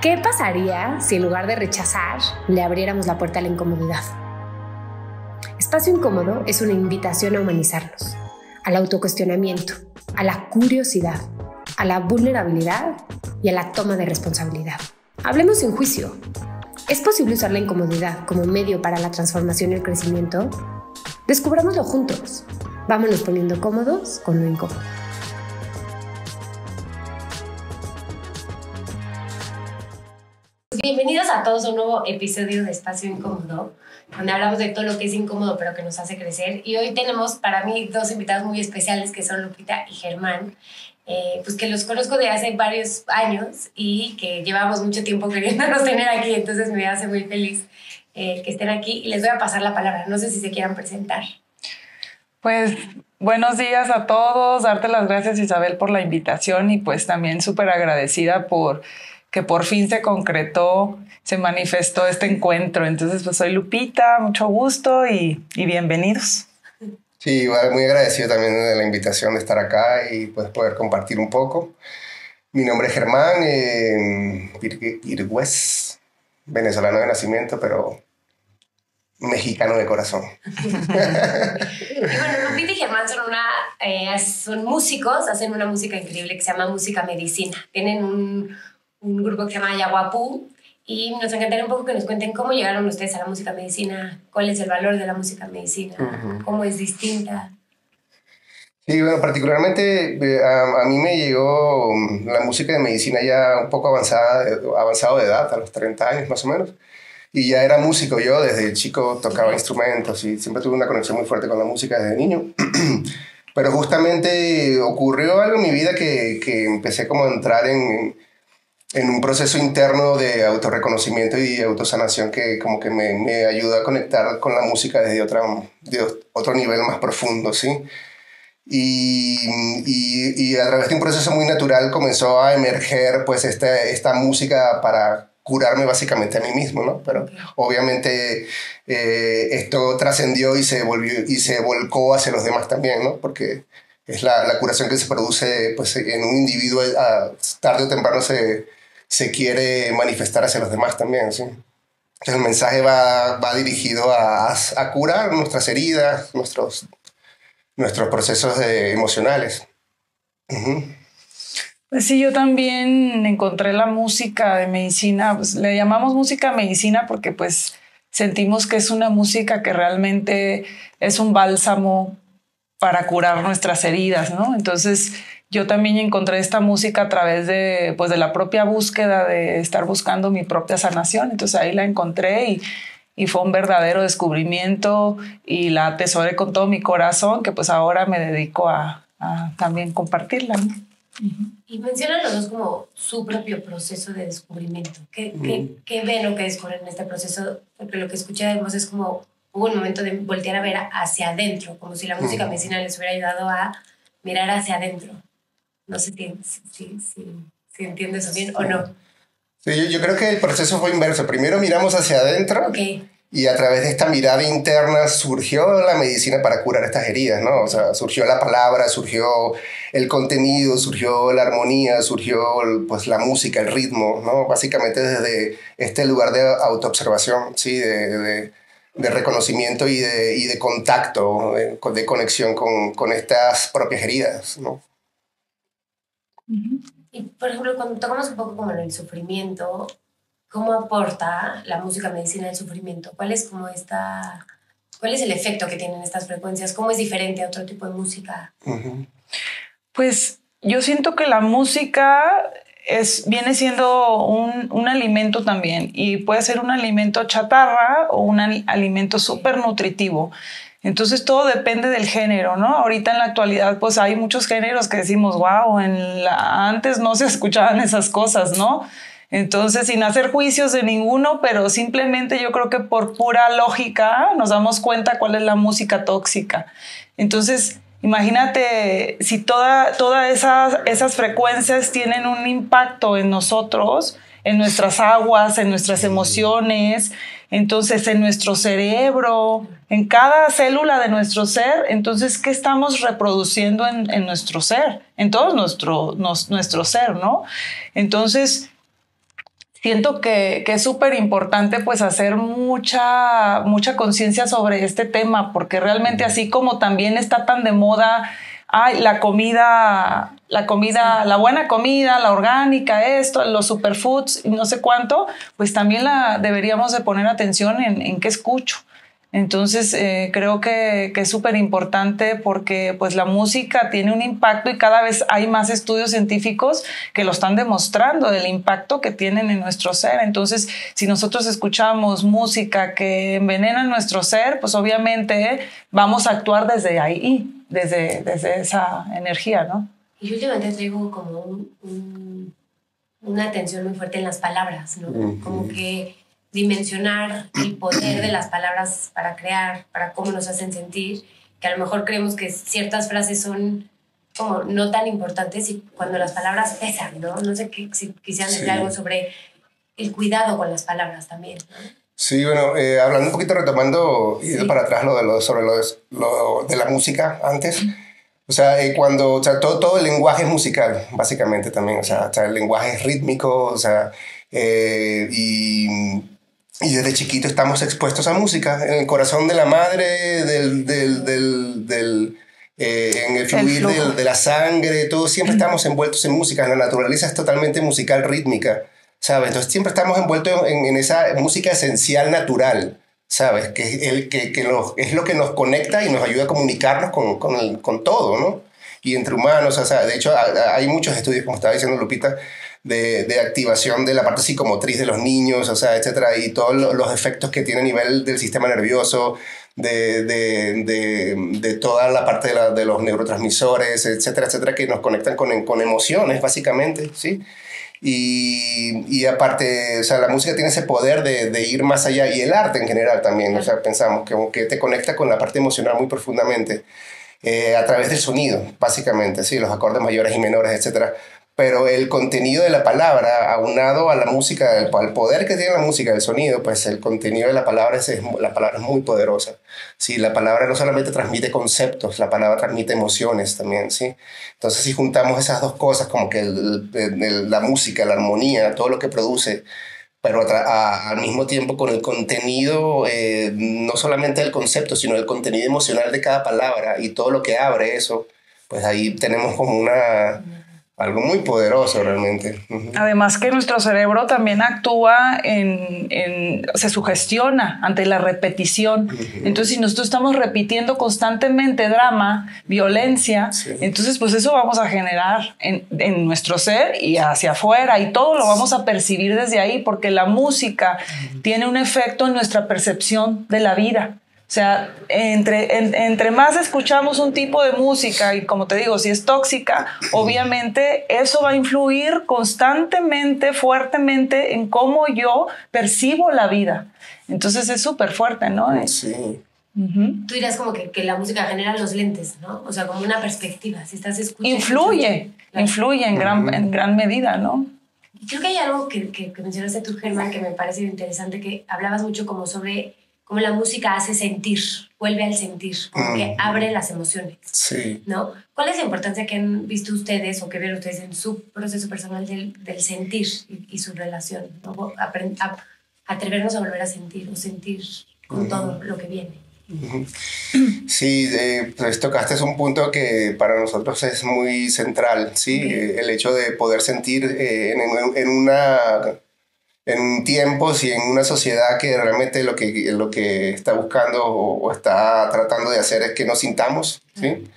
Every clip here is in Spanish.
¿Qué pasaría si en lugar de rechazar le abriéramos la puerta a la incomodidad? Espacio Incómodo es una invitación a humanizarnos, al autocuestionamiento, a la curiosidad, a la vulnerabilidad y a la toma de responsabilidad. Hablemos sin juicio. ¿Es posible usar la incomodidad como medio para la transformación y el crecimiento? Descubrámoslo juntos. Vámonos poniendo cómodos con lo incómodo. Bienvenidos a todos a un nuevo episodio de Espacio Incómodo, donde hablamos de todo lo que es incómodo pero que nos hace crecer. Y hoy tenemos para mí dos invitados muy especiales que son Lupita y Germán, eh, pues que los conozco de hace varios años y que llevamos mucho tiempo queriéndonos tener aquí, entonces me hace muy feliz eh, que estén aquí y les voy a pasar la palabra. No sé si se quieran presentar. Pues buenos días a todos, darte las gracias Isabel por la invitación y pues también súper agradecida por que por fin se concretó, se manifestó este encuentro. Entonces, pues soy Lupita, mucho gusto y, bienvenidos. Sí, muy agradecido también de la invitación de estar acá y pues poder compartir un poco. Mi nombre es Germán eh, venezolano de nacimiento, pero mexicano de corazón. y bueno, Lupita y Germán son, una, eh, son músicos, hacen una música increíble que se llama Música Medicina. Tienen un, un grupo que se llama Yaguapú y nos encantaría un poco que nos cuenten cómo llegaron ustedes a la música medicina, cuál es el valor de la música medicina, cómo es distinta. Sí, bueno, particularmente eh, a, mí me llegó la música de medicina ya un poco avanzada, avanzado de edad, a los 30 años más o menos. Y ya era músico yo, desde chico tocaba instrumentos y siempre tuve una conexión muy fuerte con la música desde niño. Pero justamente ocurrió algo en mi vida que, que empecé como a entrar en, en un proceso interno de autorreconocimiento y autosanación que como que me, me ayuda a conectar con la música desde otra, de otro nivel más profundo, ¿sí? Y, y, y, a través de un proceso muy natural comenzó a emerger pues esta, esta música para curarme básicamente a mí mismo, ¿no? Pero obviamente eh, esto trascendió y se volvió y se volcó hacia los demás también, ¿no? Porque es la, la curación que se produce pues en un individuo a, tarde o temprano se, se quiere manifestar hacia los demás también, ¿sí? El mensaje va, va dirigido a, a, curar nuestras heridas, nuestros, nuestros procesos emocionales. Pues sí, yo también encontré la música de medicina, pues le llamamos música medicina porque pues sentimos que es una música que realmente es un bálsamo para curar nuestras heridas, ¿no? Entonces yo también encontré esta música a través de, pues, de la propia búsqueda de estar buscando mi propia sanación. Entonces ahí la encontré y, y fue un verdadero descubrimiento y la atesoré con todo mi corazón, que pues ahora me dedico a, a también compartirla. Y mencionan los dos como su propio proceso de descubrimiento. ¿Qué, qué, qué ven o qué descubren en este proceso? Porque lo que escuchamos es como hubo un momento de voltear a ver hacia adentro, como si la música medicina les hubiera ayudado a mirar hacia adentro. No sé si, si, entiendes eso bien o no. Sí, yo, creo que el proceso fue inverso. Primero miramos hacia adentro y a través de esta mirada interna surgió la medicina para curar estas heridas, ¿no? O sea, surgió la palabra, surgió el contenido, surgió la armonía, surgió pues la música, el ritmo, ¿no? Básicamente desde este lugar de autoobservación, ¿sí? De, de, de reconocimiento y de, y de contacto, de, de conexión con, con estas propias heridas, ¿no? Y por ejemplo, cuando tocamos un poco como el sufrimiento, ¿cómo aporta la música medicina al sufrimiento? ¿Cuál es como esta, cuál es el efecto que tienen estas frecuencias? ¿Cómo es diferente a otro tipo de música? Pues yo siento que la música es, viene siendo un, un, alimento también y puede ser un alimento chatarra o un alimento súper nutritivo. Entonces todo depende del género, ¿no? Ahorita en la actualidad pues hay muchos géneros que decimos, wow, en la, antes no se escuchaban esas cosas, ¿no? Entonces, sin hacer juicios de ninguno, pero simplemente yo creo que por pura lógica nos damos cuenta cuál es la música tóxica. Entonces, imagínate si todas toda esas, esas frecuencias tienen un impacto en nosotros, en nuestras aguas, en nuestras emociones, entonces en nuestro cerebro, en cada célula de nuestro ser, entonces, ¿qué estamos reproduciendo en, nuestro ser? En todo nuestro, nuestro ser, ¿no? Entonces, siento que, que es súper importante pues hacer mucha, mucha conciencia sobre este tema, porque realmente así como también está tan de moda, ay, la comida, la comida, la buena comida, la orgánica, esto, los superfoods no sé cuánto, pues también la deberíamos de poner atención en, en qué escucho. Entonces eh, creo que, que es súper importante porque pues la música tiene un impacto y cada vez hay más estudios científicos que lo están demostrando del impacto que tienen en nuestro ser. Entonces si nosotros escuchamos música que envenena nuestro ser, pues obviamente vamos a actuar desde ahí, desde, desde esa energía, ¿no? Y últimamente traigo como un, una atención muy fuerte en las palabras, ¿no? Como que dimensionar el poder de las palabras para crear, para cómo nos hacen sentir, que a lo mejor creemos que ciertas frases son como no tan importantes y cuando las palabras pesan, ¿no? No sé si quisieran decir algo sobre el cuidado con las palabras también. Sí, bueno, eh, hablando un poquito, retomando, y para atrás lo de lo, sobre lo de, lo de la música antes. O sea, eh, cuando, o sea, todo, todo el lenguaje es musical, básicamente también. O sea, el lenguaje es rítmico, o sea, eh, y y desde chiquito estamos expuestos a música, en el corazón de la madre, del, del, del, del eh, en el fluir de la sangre, todos siempre estamos envueltos en música. La naturaleza es totalmente musical, rítmica, ¿sabes? Entonces siempre estamos envueltos en, en esa música esencial natural, ¿sabes? Que, es el, que, que es lo que nos conecta y nos ayuda a comunicarnos con, con, el, con todo, ¿no? Y entre humanos, o sea, de hecho hay muchos estudios, como estaba diciendo Lupita, de, de, activación de la parte psicomotriz de los niños, o sea, etcétera, y todos los efectos que tiene a nivel del sistema nervioso, de, de, de toda la parte de, los neurotransmisores, etcétera, etcétera, que nos conectan con, con emociones, básicamente, ¿sí? Y, y, aparte, o sea, la música tiene ese poder de, de, ir más allá y el arte en general también, o sea, pensamos que, que te conecta con la parte emocional muy profundamente eh, a través del sonido, básicamente, ¿sí? los acordes mayores y menores, etcétera pero el contenido de la palabra, aunado a la música, al poder que tiene la música, el sonido, pues el contenido de la palabra es, la palabra es muy poderosa. Sí, la palabra no solamente transmite conceptos, la palabra transmite emociones también, ¿sí? Entonces, si juntamos esas dos cosas, como que la música, la armonía, todo lo que produce, pero al mismo tiempo con el contenido, eh, no solamente el concepto, sino el contenido emocional de cada palabra y todo lo que abre eso, pues ahí tenemos como una algo muy poderoso realmente. Además que nuestro cerebro también actúa en, en se sugestiona ante la repetición. Entonces, si nosotros estamos repitiendo constantemente drama, violencia, entonces pues eso vamos a generar en, en, nuestro ser y hacia afuera y todo lo vamos a percibir desde ahí porque la música tiene un efecto en nuestra percepción de la vida. O sea, entre, entre más escuchamos un tipo de música y como te digo, si es tóxica, obviamente eso va a influir constantemente, fuertemente en cómo yo percibo la vida. Entonces es súper fuerte, ¿no? Sí. Tú dirás como que, que, la música genera los lentes, ¿no? O sea, como una perspectiva. Si estás escuchando. Influye, influye en, gran, en gran medida, ¿no? Creo que hay algo que, que, que mencionaste tú, Germán, que me parece interesante, que hablabas mucho como sobre como la música hace sentir, vuelve al sentir, como que abre las emociones. Sí. ¿No? ¿Cuál es la importancia que han visto ustedes o que ven ustedes en su proceso personal del, del sentir y, su relación? ¿no? atrevernos a volver a sentir o sentir con todo lo que viene. Sí, eh, pues tocaste un punto que para nosotros es muy central, ¿sí? El hecho de poder sentir eh, en, en, una en tiempos y en una sociedad que realmente lo que, lo que está buscando o, está tratando de hacer es que nos sintamos, ¿sí?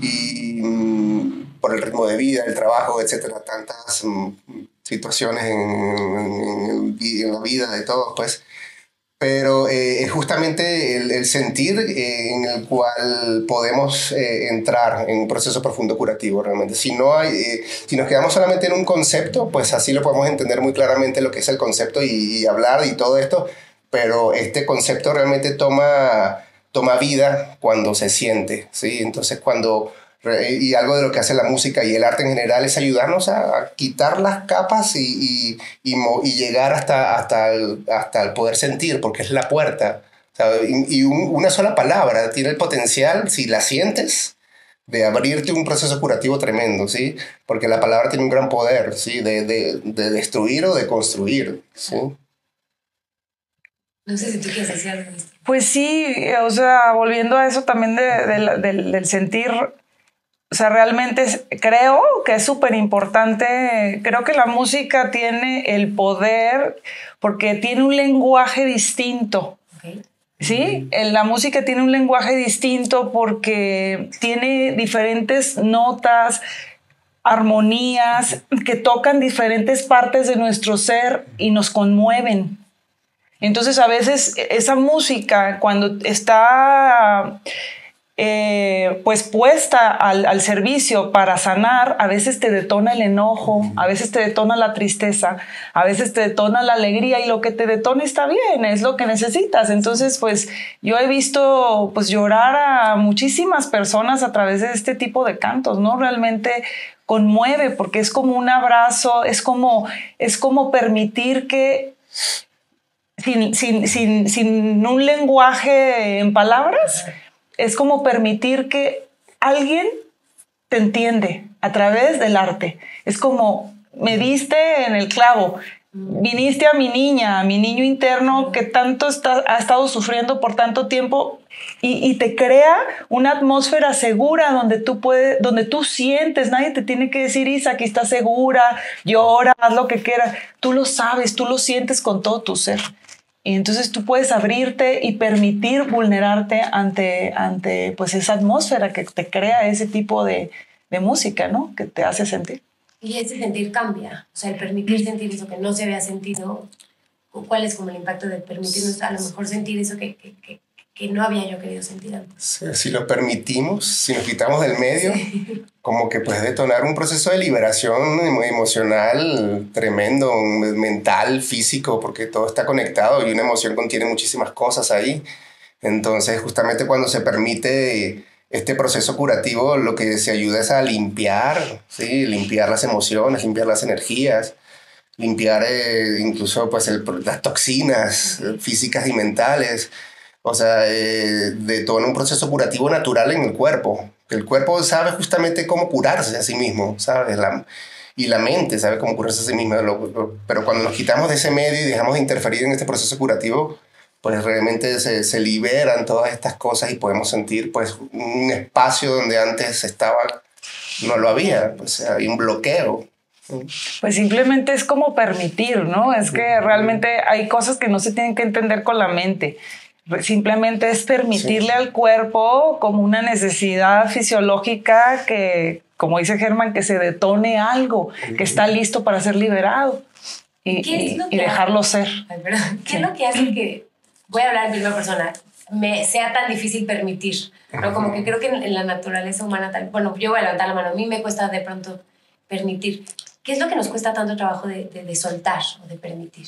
Y mm, por el ritmo de vida, el trabajo, etcétera, tantas mm, situaciones en, en, la vida de todos, pues pero eh, es justamente el, sentir eh, en el cual podemos eh, entrar en un proceso profundo curativo realmente. Si, no hay, si nos quedamos solamente en un concepto, pues así lo podemos entender muy claramente lo que es el concepto y, hablar y todo esto, pero este concepto realmente toma, toma vida cuando se siente, ¿sí? Entonces cuando y algo de lo que hace la música y el arte en general es ayudarnos a, quitar las capas y, y, y, llegar hasta, hasta, el, hasta el poder sentir, porque es la puerta. Y, una sola palabra tiene el potencial, si la sientes, de abrirte un proceso curativo tremendo, ¿sí? Porque la palabra tiene un gran poder, ¿sí? De, de, de destruir o de construir, ¿sí? No sé si tú quieres decir algo. Pues sí, o sea, volviendo a eso también de, del, del sentir, o sea, realmente creo que es súper importante, creo que la música tiene el poder porque tiene un lenguaje distinto. Sí, la música tiene un lenguaje distinto porque tiene diferentes notas, armonías que tocan diferentes partes de nuestro ser y nos conmueven. Entonces a veces esa música cuando está eh, pues puesta al, servicio para sanar, a veces te detona el enojo, a veces te detona la tristeza, a veces te detona la alegría y lo que te detona está bien, es lo que necesitas. Entonces, pues yo he visto pues llorar a muchísimas personas a través de este tipo de cantos, ¿no? Realmente conmueve porque es como un abrazo, es como, es como permitir que sin, sin, sin, sin un lenguaje en palabras, es como permitir que alguien te entiende a través del arte. Es como me diste en el clavo, viniste a mi niña, a mi niño interno que tanto está, ha estado sufriendo por tanto tiempo y, te crea una atmósfera segura donde tú puedes, donde tú sientes, nadie te tiene que decir, Isa, aquí estás segura, llora, haz lo que quieras. Tú lo sabes, tú lo sientes con todo tu ser. Y entonces tú puedes abrirte y permitir vulnerarte ante, ante pues esa atmósfera que te crea ese tipo de, de música, ¿no? Que te hace sentir. Y ese sentir cambia, o sea, el permitir sentir eso que no se había sentido, ¿cuál es como el impacto de permitirnos a lo mejor sentir eso que, que, que no había yo querido sentir antes. Si lo permitimos, si nos quitamos del medio, como que puede detonar un proceso de liberación emocional tremendo, mental, físico, porque todo está conectado y una emoción contiene muchísimas cosas ahí. Entonces, justamente cuando se permite este proceso curativo, lo que se ayuda es a limpiar, ¿sí? limpiar las emociones, limpiar las energías, limpiar eh, incluso pues, las toxinas físicas y mentales o sea, eh, detona un proceso curativo natural en el cuerpo. El cuerpo sabe justamente cómo curarse a sí mismo, ¿sabes? La, y la mente sabe cómo curarse a sí misma. Pero cuando nos quitamos de ese medio y dejamos de interferir en este proceso curativo, pues realmente se, se liberan todas estas cosas y podemos sentir pues un espacio donde antes estaba, no lo había, pues hay un bloqueo. Pues simplemente es como permitir, ¿no? Es que realmente hay cosas que no se tienen que entender con la mente Simplemente es permitirle al cuerpo como una necesidad fisiológica que, como dice Germán, que se detone algo, que está listo para ser liberado y, dejarlo ser. ¿Qué es lo que hace que, voy a hablar en primera persona, me sea tan difícil permitir? ¿no? Como que creo que en, la naturaleza humana, tal, bueno, yo voy a levantar la mano, a mí me cuesta de pronto permitir. ¿Qué es lo que nos cuesta tanto trabajo de, de soltar o de permitir?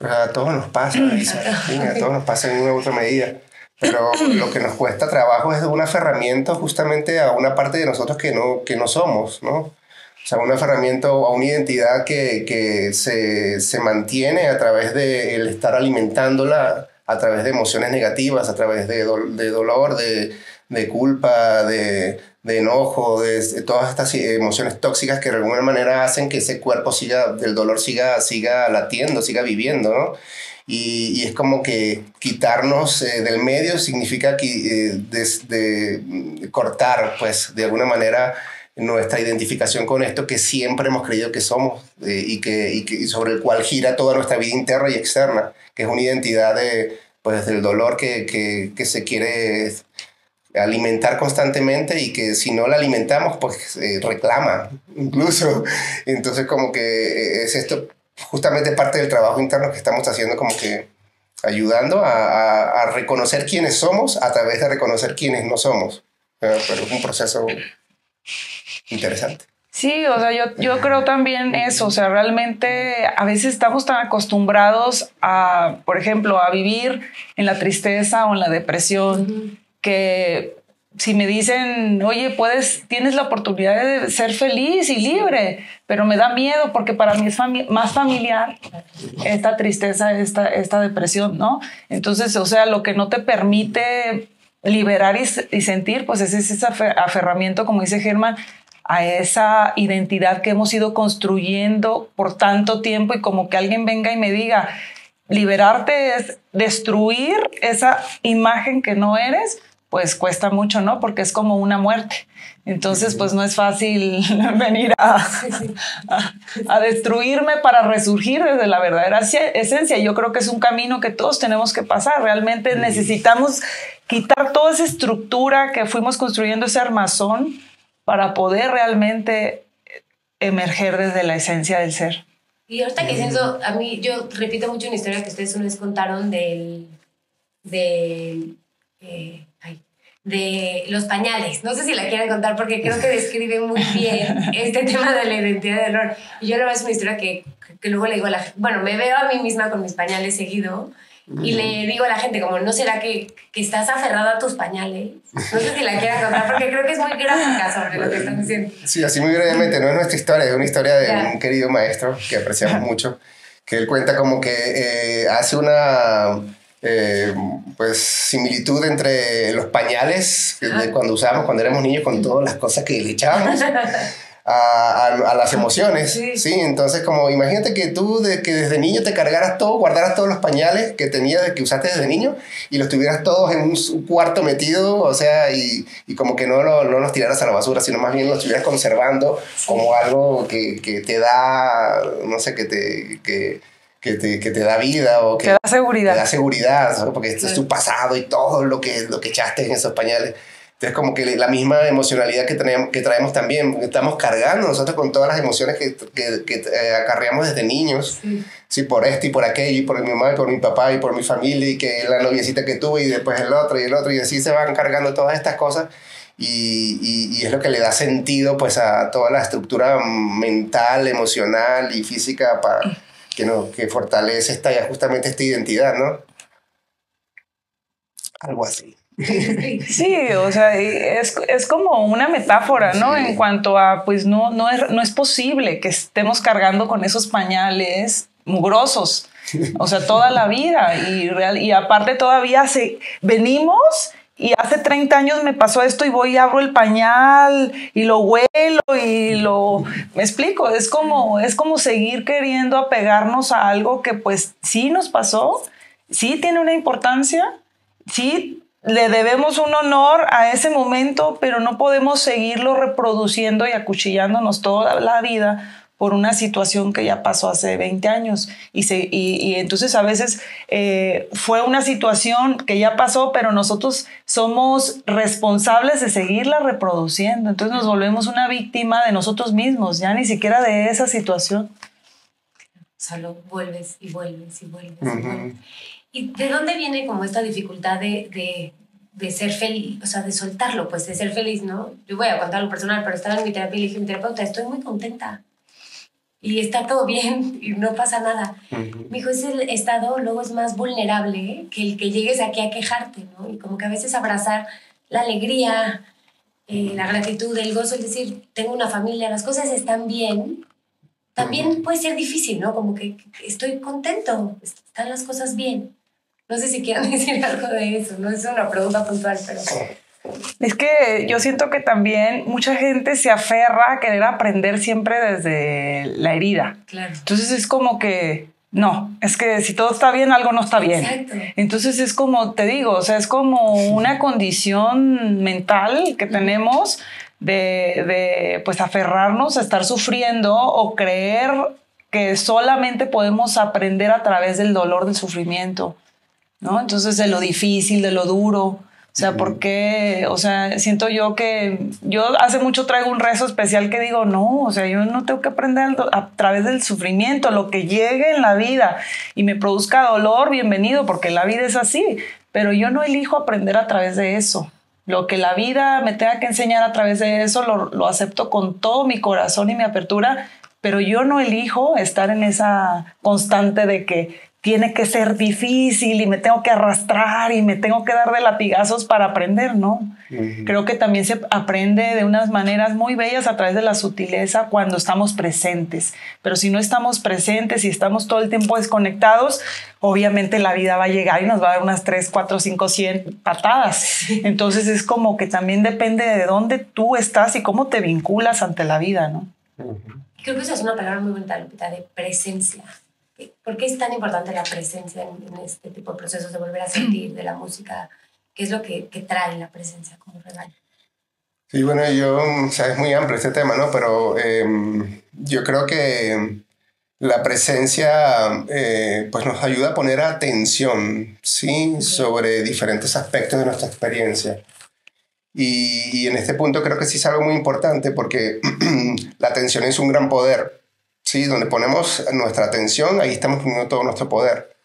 A todos nos pasa, a todos nos pasa en una u otra medida. Pero lo que nos cuesta trabajo es un aferramiento justamente a una parte de nosotros que no, que no somos, ¿no? O sea, un aferramiento a una identidad que, que se, se, mantiene a través de el estar alimentándola, a través de emociones negativas, a través de, de dolor, de, de culpa, de, de enojo, de, todas estas emociones tóxicas que de alguna manera hacen que ese cuerpo siga, del dolor siga, siga latiendo, siga viviendo, ¿no? Y, y es como que quitarnos eh, del medio significa que, eh, de, cortar, pues, de alguna manera nuestra identificación con esto que siempre hemos creído que somos eh, y, que, y, que, sobre el cual gira toda nuestra vida interna y externa, que es una identidad de, pues, del dolor que, que se quiere alimentar constantemente y que si no la alimentamos, pues eh, reclama incluso. Entonces como que eh, es esto justamente parte del trabajo interno que estamos haciendo como que ayudando a, a, reconocer quiénes somos a través de reconocer quiénes no somos. Pero es un proceso interesante. Sí, o sea, yo, yo creo también eso, o sea, realmente a veces estamos tan acostumbrados a, por ejemplo, a vivir en la tristeza o en la depresión que si me dicen, oye, puedes, tienes la oportunidad de ser feliz y libre, pero me da miedo porque para mí es más familiar esta tristeza, esta, esta depresión, ¿no? Entonces, o sea, lo que no te permite liberar y, sentir, pues ese es ese aferramiento, como dice Germán, a esa identidad que hemos ido construyendo por tanto tiempo y como que alguien venga y me diga, liberarte es destruir esa imagen que no eres, pues cuesta mucho, ¿no? Porque es como una muerte. Entonces, pues no es fácil venir a, a, destruirme para resurgir desde la verdadera esencia. Yo creo que es un camino que todos tenemos que pasar. Realmente necesitamos quitar toda esa estructura que fuimos construyendo, ese armazón, para poder realmente emerger desde la esencia del ser. Y ahorita que siento, a mí, yo repito mucho una historia que ustedes una vez contaron del, del eh, de los pañales. No sé si la quieren contar porque creo que describe muy bien este tema de la identidad del rol. Y yo voy a una historia que, que luego le digo a la gente, bueno, me veo a mí misma con mis pañales seguido y le digo a la gente como, ¿no será que, que estás aferrada a tus pañales? No sé si la quieran contar porque creo que es muy gráfica sobre lo que están diciendo. Sí, así muy brevemente, no es nuestra historia, es una historia de un querido maestro que apreciamos mucho, que él cuenta como que eh, hace una eh, pues similitud entre los pañales de cuando usábamos cuando éramos niños con todas las cosas que le echábamos a, a, las emociones, sí. Entonces, como imagínate que tú de, que desde niño te cargaras todo, guardaras todos los pañales que tenías, que usaste desde niño y los tuvieras todos en un cuarto metido, o sea, y, y como que no, no, los tiraras a la basura, sino más bien los estuvieras conservando como algo que, que, te da, no sé, que te... Que, que te, que te, da vida o que te da seguridad. Te da seguridad, porque esto es tu pasado y todo lo que, lo que echaste en esos pañales. Entonces, como que la misma emocionalidad que, tenemos, que traemos también, estamos cargando nosotros con todas las emociones que, que, que eh, acarreamos desde niños, sí. por este y por aquello, y por mi mamá, y por mi papá, y por mi familia, y que la noviecita que tuve, y después el otro, y el otro, y así se van cargando todas estas cosas. Y, y, y, es lo que le da sentido pues a toda la estructura mental, emocional y física para, que, no, que fortalece esta, justamente esta identidad, ¿no? Algo así. Sí, o sea, es, es como una metáfora, ¿no? En cuanto a, pues no, no, es, no es posible que estemos cargando con esos pañales mugrosos, o sea, toda la vida. Y, real, y aparte todavía se, venimos y hace 30 años me pasó esto y voy y abro el pañal y lo huelo y lo... Me explico, es como, es como seguir queriendo apegarnos a algo que pues sí nos pasó, sí tiene una importancia, sí le debemos un honor a ese momento, pero no podemos seguirlo reproduciendo y acuchillándonos toda la vida por una situación que ya pasó hace 20 años. Y, se, y, entonces a veces eh, fue una situación que ya pasó, pero nosotros somos responsables de seguirla reproduciendo. Entonces nos volvemos una víctima de nosotros mismos, ya ni siquiera de esa situación. Solo vuelves y vuelves y vuelves. y, vuelves. ¿Y de dónde viene como esta dificultad de, de, de, ser feliz, o sea, de soltarlo, pues de ser feliz, ¿no? Yo voy a contar lo personal, pero estaba en mi terapia y le dije a mi terapeuta, estoy muy contenta y está todo bien y no pasa nada. Me dijo, ese estado luego es más vulnerable que el que llegues aquí a quejarte, ¿no? Y como que a veces abrazar la alegría, eh, la gratitud, el gozo, es decir, tengo una familia, las cosas están bien, también puede ser difícil, ¿no? Como que estoy contento, están las cosas bien. No sé si quieran decir algo de eso, no es una pregunta puntual, pero... Es que yo siento que también mucha gente se aferra a querer aprender siempre desde la herida. Claro. Entonces es como que, no, es que si todo está bien, algo no está bien. Exacto. Entonces es como, te digo, o sea, es como una condición mental que tenemos de, de pues aferrarnos a estar sufriendo o creer que solamente podemos aprender a través del dolor, del sufrimiento, ¿no? Entonces de lo difícil, de lo duro. O sea, porque, o sea, siento yo que yo hace mucho traigo un rezo especial que digo, no, o sea, yo no tengo que aprender a través del sufrimiento, lo que llegue en la vida y me produzca dolor, bienvenido, porque la vida es así, pero yo no elijo aprender a través de eso. Lo que la vida me tenga que enseñar a través de eso, lo, lo acepto con todo mi corazón y mi apertura, pero yo no elijo estar en esa constante de que tiene que ser difícil y me tengo que arrastrar y me tengo que dar de latigazos para aprender, ¿no? Creo que también se aprende de unas maneras muy bellas a través de la sutileza cuando estamos presentes, pero si no estamos presentes y estamos todo el tiempo desconectados, obviamente la vida va a llegar y nos va a dar unas 3, 4, 5, 100 patadas. Entonces es como que también depende de dónde tú estás y cómo te vinculas ante la vida, ¿no? Creo que esa es una palabra muy bonita, Lupita, de presencia. ¿Por qué es tan importante la presencia en, este tipo de procesos de volver a sentir de la música? ¿Qué es lo que, que trae la presencia como regalo? Sí, bueno, yo, o sea, es muy amplio este tema, ¿no? Pero em, yo creo que la presencia eh, pues nos ayuda a poner atención, ¿sí? Sobre diferentes aspectos de nuestra experiencia. Y, y, en este punto creo que sí es algo muy importante porque la atención es un gran poder. ¿Sí? Donde ponemos nuestra atención, ahí estamos poniendo todo nuestro poder.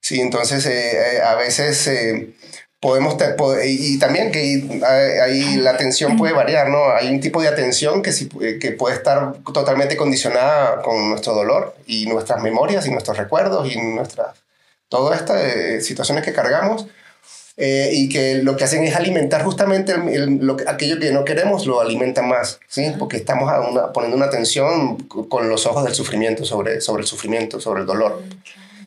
¿sí? Entonces, eh, eh, a veces eh, podemos, y también que ahí la atención puede variar, ¿no? Hay un tipo de atención que, que puede estar totalmente condicionada con nuestro dolor y nuestras memorias y nuestros recuerdos y nuestras, todas estas situaciones que cargamos eh, y que lo que hacen es alimentar justamente lo, aquello que no queremos, lo alimenta más, ¿sí? Porque estamos poniendo una atención con los ojos del sufrimiento, sobre, sobre el sufrimiento, sobre el dolor.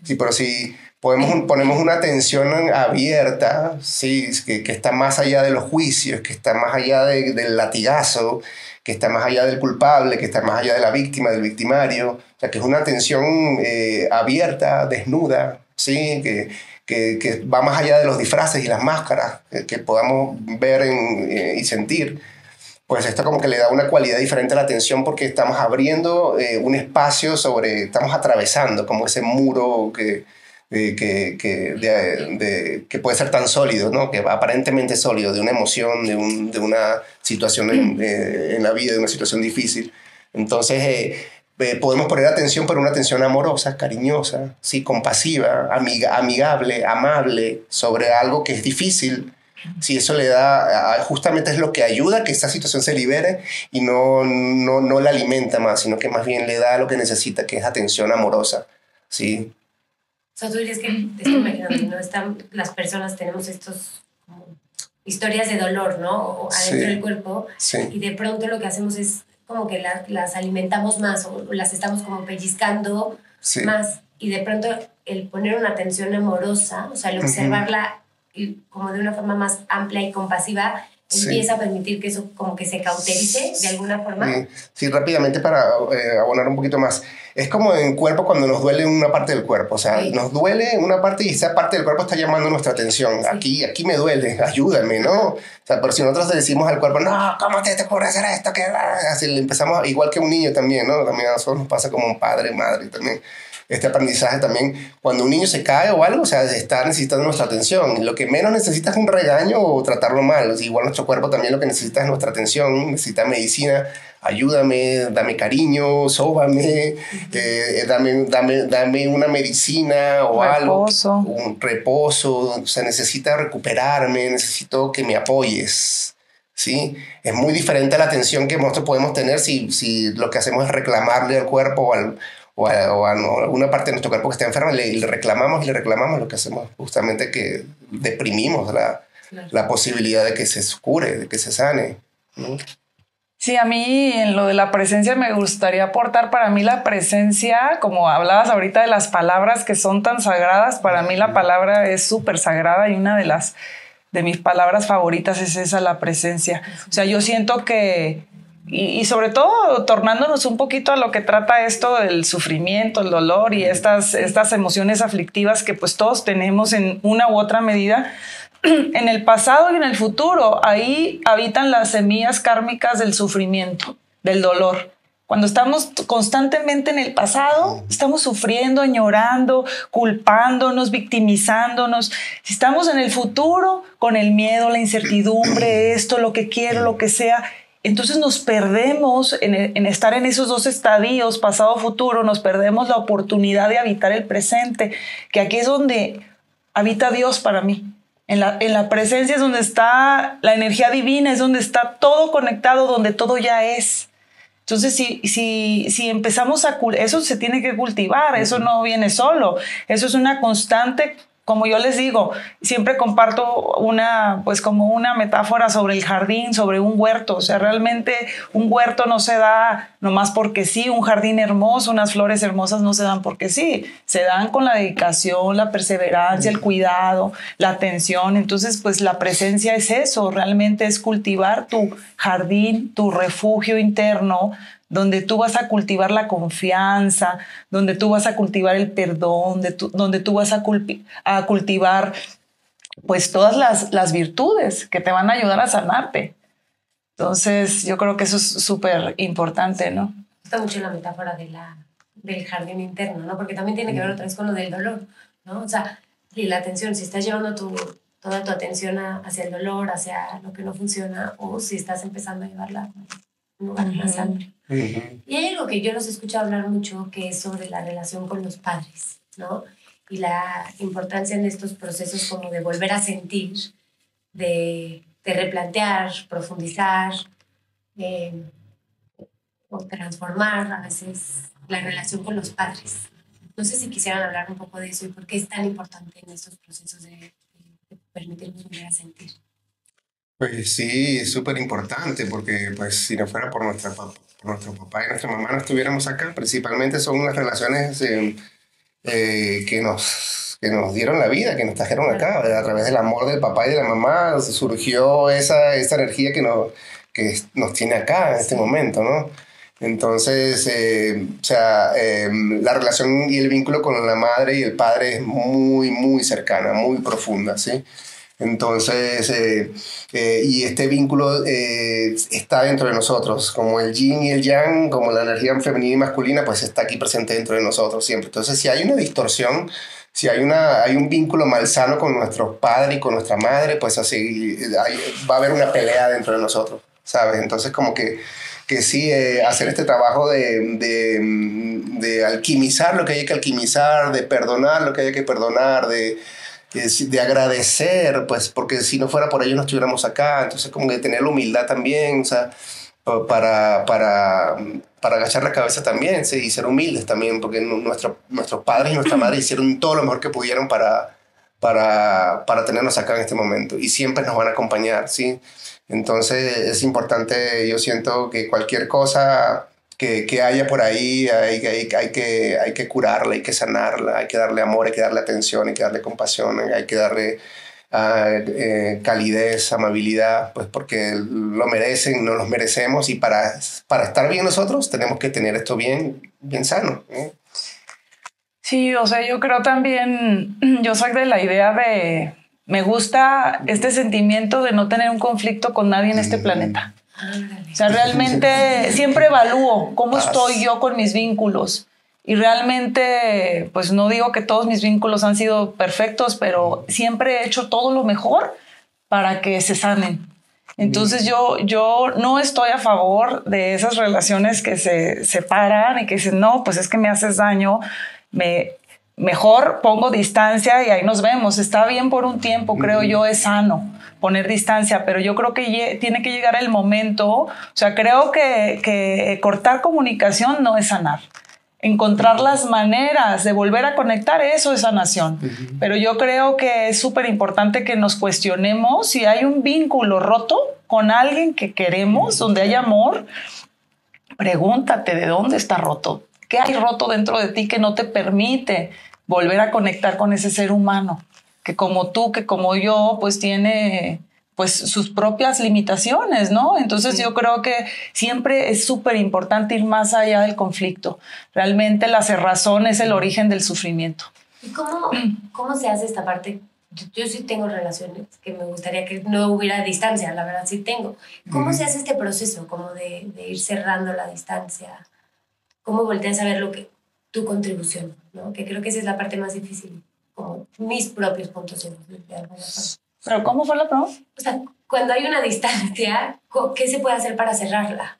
Sí, pero si podemos, ponemos una atención abierta, ¿sí? Que, que, está más allá de los juicios, que está más allá del latigazo, que está más allá del culpable, que está más allá de la víctima, del victimario, o sea, que es una atención eh, abierta, desnuda, ¿sí? Que, que, va más allá de los disfraces y las máscaras que, podamos ver eh, y sentir, pues esto como que le da una cualidad diferente a la atención porque estamos abriendo eh, un espacio sobre, estamos atravesando como ese muro que, que, que, que, puede ser tan sólido, ¿no? que aparentemente sólido, de una emoción, de, un, de una situación en, eh, en, la vida, de una situación difícil. Entonces, eh, podemos poner atención, pero una atención amorosa, cariñosa, ¿sí? compasiva, amiga, amigable, amable, sobre algo que es difícil. Si eso le da, justamente es lo que ayuda a que esta situación se libere y no, no, no la alimenta más, sino que más bien le da lo que necesita, que es atención amorosa. ¿sí? O sea, tú dirías que, te estoy imaginando, ¿no? Están, las personas tenemos estos historias de dolor, ¿no? adentro del cuerpo. Y de pronto lo que hacemos es como que las alimentamos más o las estamos como pellizcando más. Y de pronto el poner una atención amorosa, o sea, el observarla como de una forma más amplia y compasiva, empieza a permitir que eso como que se cauterice de alguna forma. Sí, rápidamente para eh, abonar un poquito más. Es como en cuerpo cuando nos duele una parte del cuerpo, o sea, nos duele una parte y esa parte del cuerpo está llamando nuestra atención. Aquí, aquí me duele, ayúdame, ¿no? O sea, pero si nosotros le decimos al cuerpo, no, ¿cómo te, te ocurre hacer esto? Que así le empezamos, igual que un niño también, ¿no? También a nosotros nos pasa como un padre, madre también este aprendizaje también, cuando un niño se cae o algo, o sea, está necesitando nuestra atención. Lo que menos necesita es un regaño o tratarlo mal. igual nuestro cuerpo también lo que necesita es nuestra atención, necesita medicina. Ayúdame, dame cariño, sóbame, eh, dame, dame, dame una medicina o algo. Un reposo. O sea, necesita recuperarme, necesito que me apoyes. ¿sí? Es muy diferente a la atención que nosotros podemos tener si, si lo que hacemos es reclamarle al cuerpo o al, o a, alguna parte de nuestro cuerpo que está enferma, le, le, reclamamos y le reclamamos lo que hacemos, justamente que deprimimos la, la posibilidad de que se cure, de que se sane. Sí, a mí en lo de la presencia me gustaría aportar para mí la presencia, como hablabas ahorita de las palabras que son tan sagradas, para mí la palabra es súper sagrada y una de las de mis palabras favoritas es esa, la presencia. O sea, yo siento que y, sobre todo tornándonos un poquito a lo que trata esto del sufrimiento, el dolor y estas, estas emociones aflictivas que pues todos tenemos en una u otra medida, en el pasado y en el futuro, ahí habitan las semillas kármicas del sufrimiento, del dolor. Cuando estamos constantemente en el pasado, estamos sufriendo, añorando, culpándonos, victimizándonos. Si estamos en el futuro, con el miedo, la incertidumbre, esto, lo que quiero, lo que sea, entonces nos perdemos en, estar en esos dos estadios, pasado-futuro, nos perdemos la oportunidad de habitar el presente, que aquí es donde habita Dios para mí. En la, en la presencia es donde está la energía divina, es donde está todo conectado, donde todo ya es. Entonces, si, si, si empezamos a... Eso se tiene que cultivar, eso no viene solo, eso es una constante como yo les digo, siempre comparto una, pues como una metáfora sobre el jardín, sobre un huerto. O sea, realmente un huerto no se da nomás porque sí, un jardín hermoso, unas flores hermosas no se dan porque sí, se dan con la dedicación, la perseverancia, el cuidado, la atención. Entonces, pues la presencia es eso, realmente es cultivar tu jardín, tu refugio interno donde tú vas a cultivar la confianza, donde tú vas a cultivar el perdón, donde tú vas a, cultivar pues todas las, virtudes que te van a ayudar a sanarte. Entonces, yo creo que eso es súper importante, ¿no? Me gusta mucho la metáfora de la, del jardín interno, ¿no? Porque también tiene que ver otra vez con lo del dolor, ¿no? O sea, y la atención, si estás llevando tu, toda tu atención hacia el dolor, hacia lo que no funciona, o si estás empezando a llevarla un lugar más amplio. Y hay algo que yo los he escuchado hablar mucho, que es sobre la relación con los padres, ¿no? Y la importancia en estos procesos como de volver a sentir, de, de replantear, profundizar, eh, o transformar a veces la relación con los padres. No sé si quisieran hablar un poco de eso y por qué es tan importante en estos procesos de, de permitirnos volver a sentir. Pues sí, es súper importante porque pues si no fuera por nuestra nuestro papá y nuestra mamá no estuviéramos acá. Principalmente son las relaciones eh, eh, que, nos, que nos dieron la vida, que nos trajeron acá. A través del amor del papá y de la mamá surgió esa, esa energía que nos, que nos tiene acá en este momento, ¿no? Entonces, eh, o sea, la relación y el vínculo con la madre y el padre es muy, muy cercana, muy profunda, ¿sí? Entonces, eh, eh, y este vínculo eh, está dentro de nosotros, como el yin y el yang, como la energía femenina y masculina, pues está aquí presente dentro de nosotros siempre. Entonces, si hay una distorsión, si hay, una, hay un vínculo malsano con nuestro padre y con nuestra madre, pues así va a haber una pelea dentro de nosotros, ¿sabes? Entonces, como que, que sí, hacer este trabajo de, de, de alquimizar lo que hay que alquimizar, de perdonar lo que hay que perdonar, de de agradecer, pues, porque si no fuera por ello no estuviéramos acá, entonces como que tener la humildad también, o sea, para, para, para agachar la cabeza también, ¿sí? y ser humildes también, porque nuestro, nuestros padres y nuestra madre hicieron todo lo mejor que pudieron para, para, para tenernos acá en este momento, y siempre nos van a acompañar, ¿sí? Entonces es importante, yo siento que cualquier cosa que, que haya por ahí, hay, hay, hay, que, hay que curarla, hay que sanarla, hay que darle amor, hay que darle atención, hay que darle compasión, hay que darle ah, eh, calidez, amabilidad, pues porque lo merecen, no los merecemos y para, para estar bien nosotros tenemos que tener esto bien, bien sano. Sí, o sea, yo creo también, yo soy de la idea de, me gusta este sentimiento de no tener un conflicto con nadie en este mm. planeta. O sea, realmente siempre evalúo cómo estoy yo con mis vínculos. Y realmente, pues no digo que todos mis vínculos han sido perfectos, pero siempre he hecho todo lo mejor para que se sanen. Entonces yo, yo no estoy a favor de esas relaciones que se separan y que dicen, no, pues es que me haces daño, me, mejor pongo distancia y ahí nos vemos. Está bien por un tiempo, creo yo, es sano poner distancia, pero yo creo que tiene que llegar el momento, o sea, creo que, cortar comunicación no es sanar. Encontrar las maneras de volver a conectar, eso es sanación. Pero yo creo que es súper importante que nos cuestionemos si hay un vínculo roto con alguien que queremos, donde hay amor, pregúntate de dónde está roto. ¿Qué hay roto dentro de ti que no te permite volver a conectar con ese ser humano? que como tú, que como yo, pues tiene pues sus propias limitaciones, ¿no? Entonces yo creo que siempre es súper importante ir más allá del conflicto. Realmente la cerrazón es el origen del sufrimiento. ¿Y cómo, cómo se hace esta parte? Yo, sí tengo relaciones que me gustaría que no hubiera distancia, la verdad sí tengo. ¿Cómo se hace este proceso como de, de, ir cerrando la distancia? ¿Cómo volteas a ver lo que tu contribución, ¿no? Que creo que esa es la parte más difícil como mis propios puntos de vista. ¿Pero cómo fue la pregunta? O sea, cuando hay una distancia, ¿qué se puede hacer para cerrarla?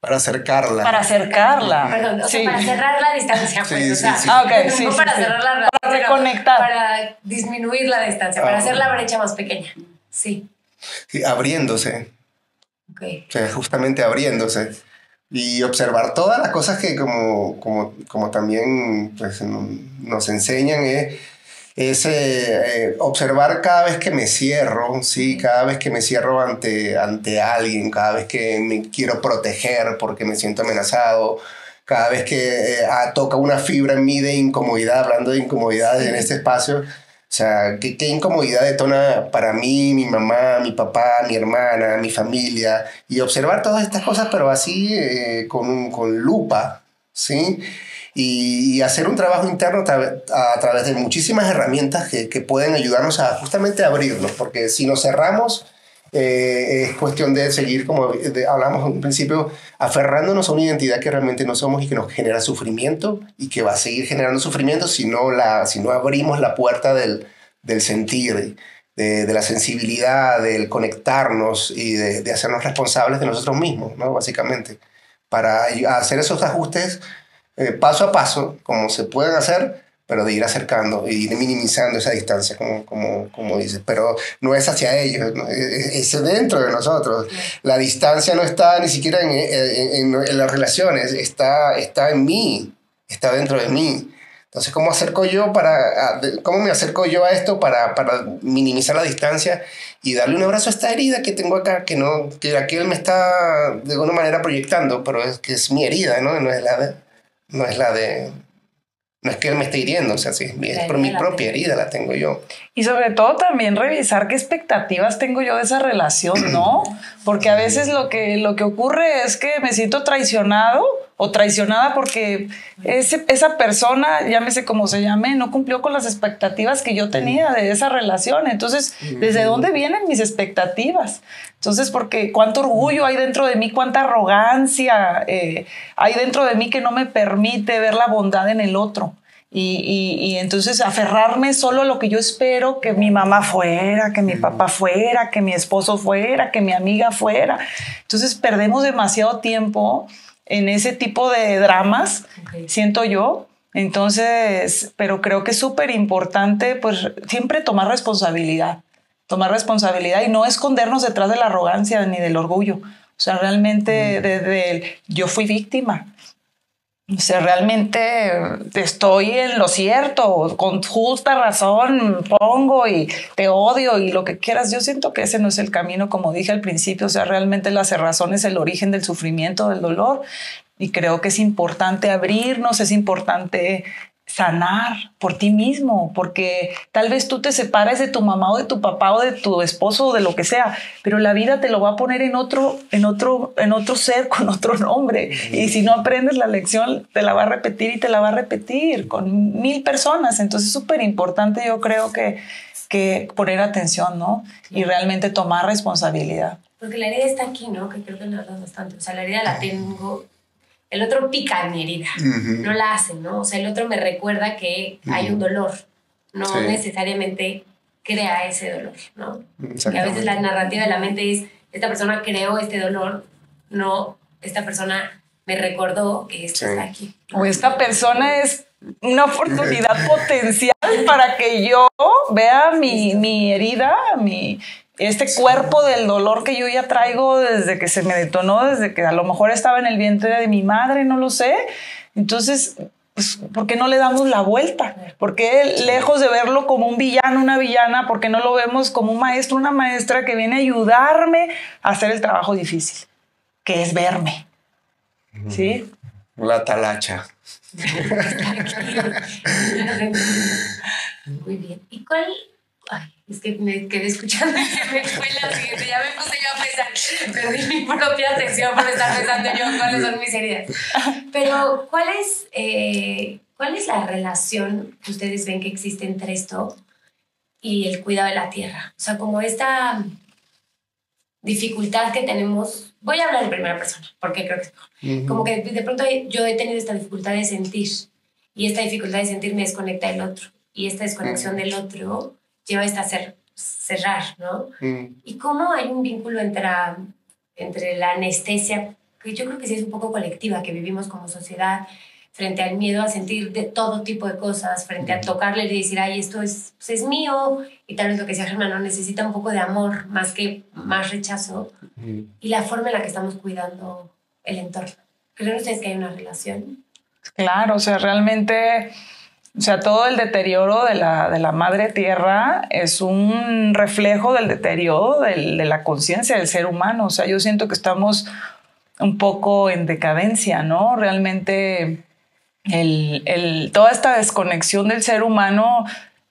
Para acercarla. Para acercarla. Perdón, o sea, para cerrar la distancia, pues, o sea, ah, okay, sí, no para cerrarla, para reconectar. Para disminuir la distancia, para hacer la brecha más pequeña. Sí. Sí, abriéndose. Okay. O sea, justamente abriéndose. Y observar todas las cosas que como, como, como también pues, nos enseñan es, es eh, observar cada vez que me cierro, ¿sí? cada vez que me cierro ante, ante alguien, cada vez que me quiero proteger porque me siento amenazado, cada vez que eh, ah, toca una fibra en mí de incomodidad, hablando de incomodidad en este espacio, o sea, ¿qué, qué incomodidad detona para mí, mi mamá, mi papá, mi hermana, mi familia, y observar todas estas cosas, pero así eh, con, con lupa, ¿sí? Y, hacer un trabajo interno a, través de muchísimas herramientas que, que, pueden ayudarnos a justamente abrirnos, porque si nos cerramos, eh, es cuestión de seguir, como hablamos en un principio, aferrándonos a una identidad que realmente no somos y que nos genera sufrimiento y que va a seguir generando sufrimiento si no, la, si no abrimos la puerta del, del sentir, de, de, la sensibilidad, del conectarnos y de, de, hacernos responsables de nosotros mismos, ¿no? básicamente, para hacer esos ajustes eh, paso a paso, como se pueden hacer, pero de ir acercando y de minimizando esa distancia, como, como, como dices. Pero no es hacia ellos, es, dentro de nosotros. La distancia no está ni siquiera en, en, en, las relaciones, está, está en mí, está dentro de mí. Entonces, ¿cómo acerco yo para, cómo me acerco yo a esto para, para minimizar la distancia y darle un abrazo a esta herida que tengo acá, que no, que aquel me está de alguna manera proyectando, pero es que es mi herida, ¿no? No es la de, no es la de, no es que él me esté hiriendo, o sea, sí, es por mi propia herida la tengo yo. Y sobre todo también revisar qué expectativas tengo yo de esa relación, ¿no? Porque a veces lo que, lo que ocurre es que me siento traicionado o traicionada porque ese, esa persona, llámese como se llame, no cumplió con las expectativas que yo tenía de esa relación. Entonces, ¿desde dónde vienen mis expectativas? Entonces, porque cuánto orgullo hay dentro de mí, cuánta arrogancia eh, hay dentro de mí que no me permite ver la bondad en el otro. Y, y, entonces aferrarme solo a lo que yo espero que mi mamá fuera, que mi papá fuera, que mi esposo fuera, que mi amiga fuera. Entonces perdemos demasiado tiempo en ese tipo de dramas, siento yo. Entonces, pero creo que es súper importante, pues siempre tomar responsabilidad tomar responsabilidad y no escondernos detrás de la arrogancia ni del orgullo. O sea, realmente desde el, yo fui víctima. O sea, realmente estoy en lo cierto, con justa razón pongo y te odio y lo que quieras. Yo siento que ese no es el camino, como dije al principio. O sea, realmente la cerrazón es el origen del sufrimiento, del dolor. Y creo que es importante abrirnos, es importante sanar por ti mismo, porque tal vez tú te separes de tu mamá o de tu papá o de tu esposo o de lo que sea, pero la vida te lo va a poner en otro, en otro, en otro ser con otro nombre. Y si no aprendes la lección, te la va a repetir y te la va a repetir con mil personas. Entonces es súper importante, yo creo que, que poner atención, ¿no? Y realmente tomar responsabilidad. Porque la herida está aquí, ¿no? Que creo que nos bastante. O sea, la herida la tengo el otro pica mi herida, no la hace, ¿no? O sea, el otro me recuerda que hay un dolor, no necesariamente crea ese dolor, ¿no? Y a veces la narrativa de la mente es, esta persona creó este dolor, no, esta persona me recordó que esto está aquí. O esta persona es una oportunidad potencial para que yo vea mi, mi herida, mi, este cuerpo del dolor que yo ya traigo desde que se me detonó, desde que a lo mejor estaba en el vientre de mi madre, no lo sé. Entonces, pues, ¿por qué no le damos la vuelta? ¿Por qué lejos de verlo como un villano, una villana, por qué no lo vemos como un maestro, una maestra que viene a ayudarme a hacer el trabajo difícil, que es verme? ¿Sí? La talacha. Muy bien. ¿Y cuál Ay, es que me quedé escuchando y me fue la siguiente. Ya me puse yo a pensar, perdí mi propia atención por estar pensando yo cuáles son mis heridas. Pero, ¿cuál es, eh, ¿cuál es la relación que ustedes ven que existe entre esto y el cuidado de la tierra? O sea, como esta dificultad que tenemos. Voy a hablar en primera persona, porque creo que es Como que de pronto yo he tenido esta dificultad de sentir, y esta dificultad de sentir me desconecta del otro, y esta desconexión del otro lleva esta ser, cerrar, ¿no? Mm. Y cómo hay un vínculo entre, entre la anestesia, que yo creo que sí es un poco colectiva, que vivimos como sociedad, frente al miedo a sentir de todo tipo de cosas, frente a mm. tocarle y decir, ay, esto es, pues, es mío, y tal vez lo que decía Germán, ¿no? necesita un poco de amor más que más rechazo, mm. y la forma en la que estamos cuidando el entorno. No sé que hay una relación. Claro, o sea, realmente, o sea, todo el deterioro de la, de la madre tierra es un reflejo del deterioro de la conciencia del ser humano. O sea, yo siento que estamos un poco en decadencia, ¿no? Realmente el, el, toda esta desconexión del ser humano,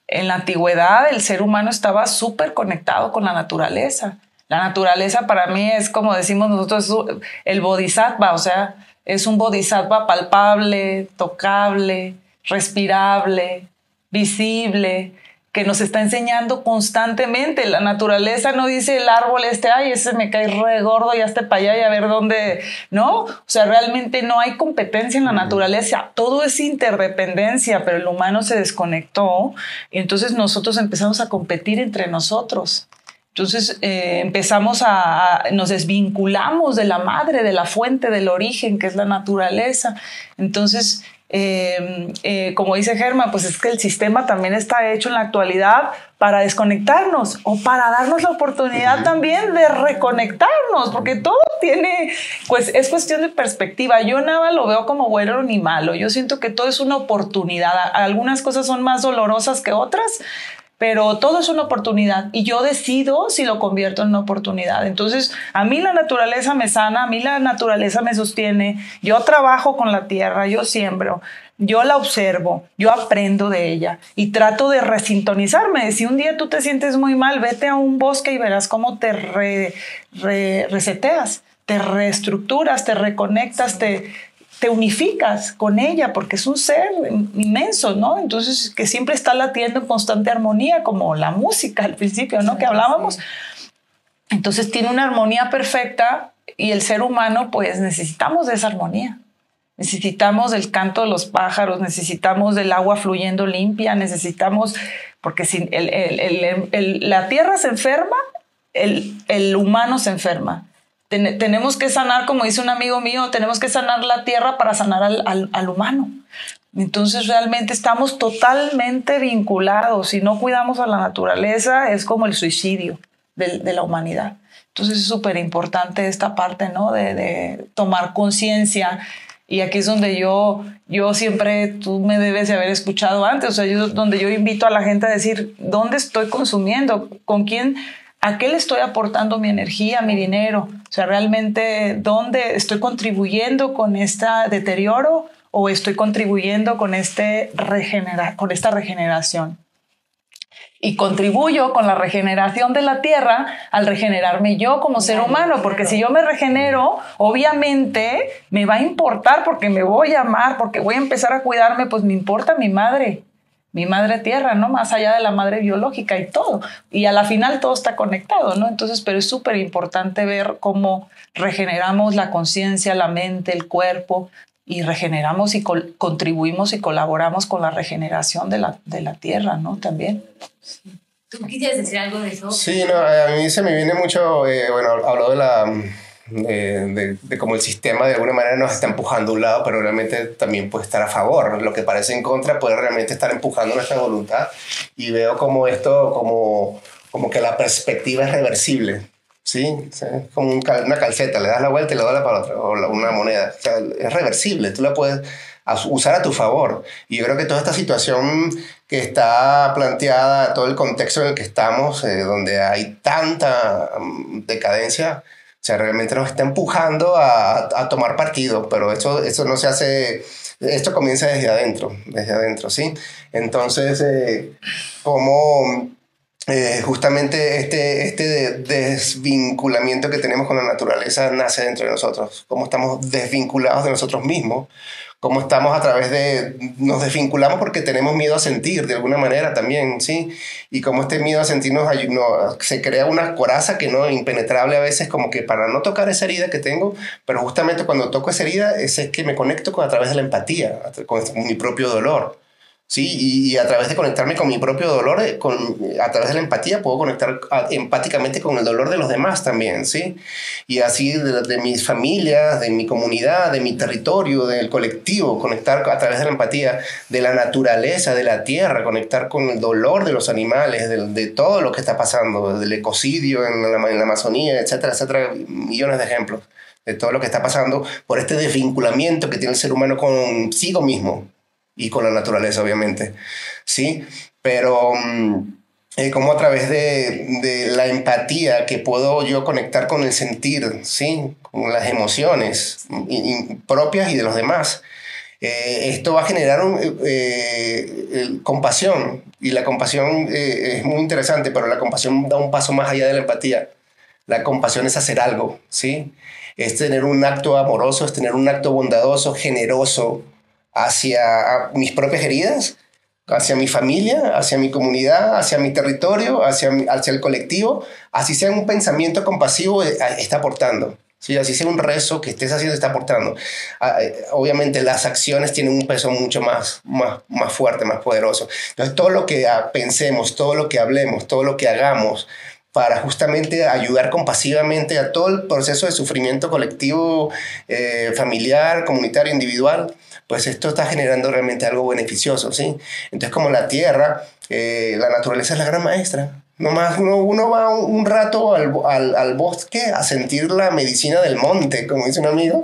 en la antigüedad el ser humano estaba súper conectado con la naturaleza. La naturaleza para mí es como decimos nosotros, el bodhisattva, o sea, es un bodhisattva palpable, tocable, respirable, visible, que nos está enseñando constantemente. La naturaleza no dice el árbol este, ay, ese me cae re gordo, ya esté para allá y a ver dónde, ¿no? O sea, realmente no hay competencia en la naturaleza, todo es interdependencia, pero el humano se desconectó y entonces nosotros empezamos a competir entre nosotros. Entonces eh, empezamos a, nos desvinculamos de la madre, de la fuente, del origen, que es la naturaleza. Entonces, em, eh, como dice Germán, pues es que el sistema también está hecho en la actualidad para desconectarnos o para darnos la oportunidad también de reconectarnos, porque todo tiene, pues es cuestión de perspectiva. Yo nada lo veo como bueno ni malo. Yo siento que todo es una oportunidad. Algunas cosas son más dolorosas que otras, pero todo es una oportunidad y yo decido si lo convierto en una oportunidad. Entonces, a mí la naturaleza me sana, a mí la naturaleza me sostiene, yo trabajo con la tierra, yo siembro, yo la observo, yo aprendo de ella y trato de resintonizarme. Si un día tú te sientes muy mal, vete a un bosque y verás cómo te reseteas, te reestructuras, te reconectas, te te unificas con ella porque es un ser inmenso, ¿no? Entonces, que siempre está latiendo en constante armonía, como la música al principio, ¿no? Que hablábamos. Entonces, tiene una armonía perfecta y el ser humano, pues necesitamos de esa armonía. Necesitamos del canto de los pájaros, necesitamos del agua fluyendo limpia, necesitamos, porque si la tierra se enferma, el humano se enferma tenemos que sanar, como dice un amigo mío, tenemos que sanar la tierra para sanar al, humano. Entonces realmente estamos totalmente vinculados. Si no cuidamos a la naturaleza, es como el suicidio de, la humanidad. Entonces es súper importante esta parte, ¿no? De, tomar conciencia. Y aquí es donde yo, yo siempre, tú me debes de haber escuchado antes, o sea, donde yo invito a la gente a decir, ¿dónde estoy consumiendo? ¿Con quién? ¿A qué le estoy aportando mi energía, mi dinero? O sea, realmente, ¿dónde estoy contribuyendo con este deterioro o estoy contribuyendo con, este regenera con esta regeneración? Y contribuyo con la regeneración de la tierra al regenerarme yo como ser humano, porque si yo me regenero, obviamente me va a importar porque me voy a amar, porque voy a empezar a cuidarme, pues me importa mi madre, mi madre tierra, ¿no? Más allá de la madre biológica y todo. Y a la final todo está conectado, ¿no? Entonces, pero es súper importante ver cómo regeneramos la conciencia, la mente, el cuerpo y regeneramos y contribuimos y colaboramos con la regeneración de la, de la tierra, ¿no? También. ¿Tú quisieras decir algo de eso? Sí, no, a mí se me viene mucho, eh, bueno, habló de la de, de, cómo el sistema de alguna manera nos está empujando a un lado, pero realmente también puede estar a favor. Lo que parece en contra puede realmente estar empujando nuestra voluntad. Y veo como esto, como, como que la perspectiva es reversible. ¿sí? como una calceta, le das la vuelta y le das la para otra, o una moneda. es reversible, tú la puedes usar a tu favor. Y yo creo que toda esta situación que está planteada, todo el contexto en el que estamos, eh, donde hay tanta mm, decadencia, o sea, realmente nos está empujando a, a tomar partido, pero eso, eso no se hace, esto comienza desde adentro, desde adentro, ¿sí? Entonces, eh, como eh, justamente este, este desvinculamiento que tenemos con la naturaleza nace dentro de nosotros, cómo estamos desvinculados de nosotros mismos, cómo estamos a través de, nos desvinculamos porque tenemos miedo a sentir de alguna manera también, ¿sí? Y cómo este miedo a sentir nos, se crea una coraza que no impenetrable a veces como que para no tocar esa herida que tengo, pero justamente cuando toco esa herida es que me conecto con, a través de la empatía, con mi propio dolor. ¿Sí? Y, a través de conectarme con mi propio dolor, eh, con, a través de la empatía, puedo conectar empáticamente con el dolor de los demás también, ¿sí? Y así de, de, mis familias, de mi comunidad, de mi territorio, del colectivo, conectar a través de la empatía, de la naturaleza, de la tierra, conectar con el dolor de los animales, de, de todo lo que está pasando, del ecocidio en la, en la Amazonía, etcétera, etcétera, millones de ejemplos de todo lo que está pasando por este desvinculamiento que tiene el ser humano consigo mismo y con la naturaleza, obviamente. ¿Sí? Pero mm, eh, como a través de, de, la empatía que puedo yo conectar con el sentir, ¿sí? Con las emociones propias y de los demás. Eh, esto va a generar eh, compasión y la compasión es muy interesante, pero la compasión da un paso más allá de la empatía. La compasión es hacer algo, ¿sí? Es tener un acto amoroso, es tener un acto bondadoso, generoso hacia mis propias heridas, hacia mi familia, hacia mi comunidad, hacia mi territorio, hacia, hacia el colectivo. Así sea un pensamiento compasivo, eh, está aportando. Sí, así sea un rezo que estés haciendo, está aportando. Ah, eh, obviamente las acciones tienen un peso mucho más, más, más fuerte, más poderoso. Entonces todo lo que ah, pensemos, todo lo que hablemos, todo lo que hagamos para justamente ayudar compasivamente a todo el proceso de sufrimiento colectivo, eh, familiar, comunitario, individual, pues esto está generando realmente algo beneficioso, ¿sí? Entonces como la tierra, eh, la naturaleza es la gran maestra, Nomás uno, uno va un, rato al, al, al, bosque a sentir la medicina del monte, como dice un amigo,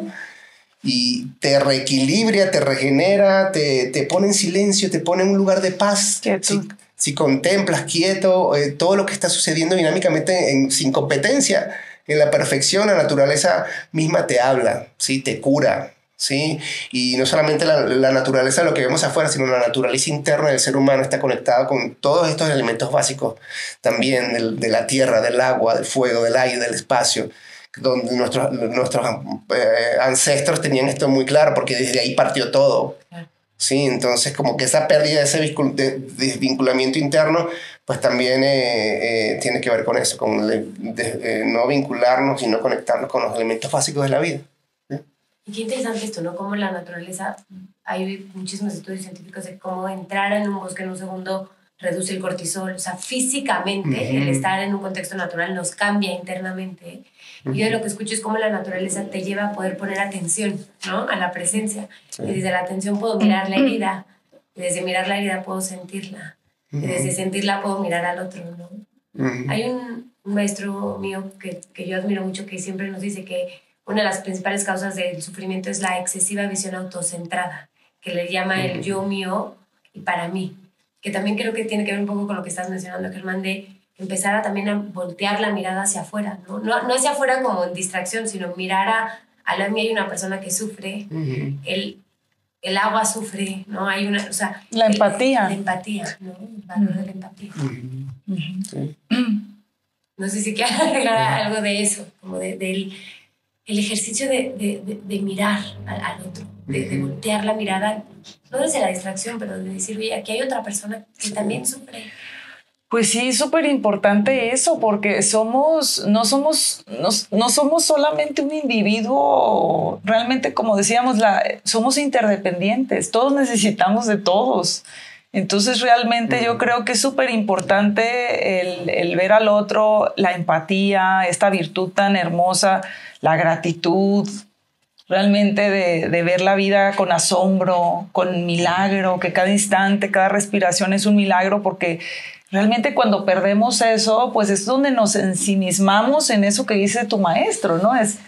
y te reequilibra, te regenera, te, te pone en silencio, te pone en un lugar de paz. Si, si, contemplas quieto eh, todo lo que está sucediendo dinámicamente en, sin competencia, en la perfección, la naturaleza misma te habla, ¿sí? te cura, ¿sí? Y no solamente la, la, naturaleza, lo que vemos afuera, sino la naturaleza interna del ser humano está conectada con todos estos elementos básicos también de la tierra, del agua, del fuego, del aire, del espacio, donde nuestros, nuestros eh, ancestros tenían esto muy claro porque desde ahí partió todo. Sí, entonces como que esa pérdida de ese desvinculamiento interno, pues también eh, eh, tiene que ver con eso, con no vincularnos y no conectarnos con los elementos básicos de la vida. Y qué interesante esto, ¿no? Cómo la naturaleza, hay muchísimos estudios científicos de cómo entrar en un bosque en un segundo reduce el cortisol, o sea, físicamente el estar en un contexto natural nos cambia internamente. Y yo de lo que escucho es cómo la naturaleza te lleva a poder poner atención, ¿no? A la presencia. Y desde la atención puedo mirar la herida, y desde mirar la herida puedo sentirla, y desde sentirla puedo mirar al otro, ¿no? Hay un, un, maestro mío que, que yo admiro mucho que siempre nos dice que una de las principales causas del sufrimiento es la excesiva visión autocentrada, que le llama el yo mío y para mí, que también creo que tiene que ver un poco con lo que estás mencionando, Germán, de empezar a también a voltear la mirada hacia afuera, ¿no? No, no hacia afuera como en distracción, sino mirar a, a la mía hay una persona que sufre, el, el agua sufre, ¿no? Hay una, o sea... La empatía. La empatía, ¿no? El valor de la empatía. No sé si quiero agregar algo de eso, como de, del el ejercicio de, de, de mirar al, otro, de, voltear la mirada, no desde la distracción, pero de decir, oye, aquí hay otra persona que también sufre. Pues sí, súper importante eso, porque somos, no somos, no, no, somos solamente un individuo, realmente como decíamos, la, somos interdependientes, todos necesitamos de todos. Entonces realmente yo creo que es súper importante el, el, ver al otro, la empatía, esta virtud tan hermosa la gratitud, realmente de, ver la vida con asombro, con milagro, que cada instante, cada respiración es un milagro, porque realmente cuando perdemos eso, pues es donde nos ensimismamos en eso que dice tu maestro, ¿no? Es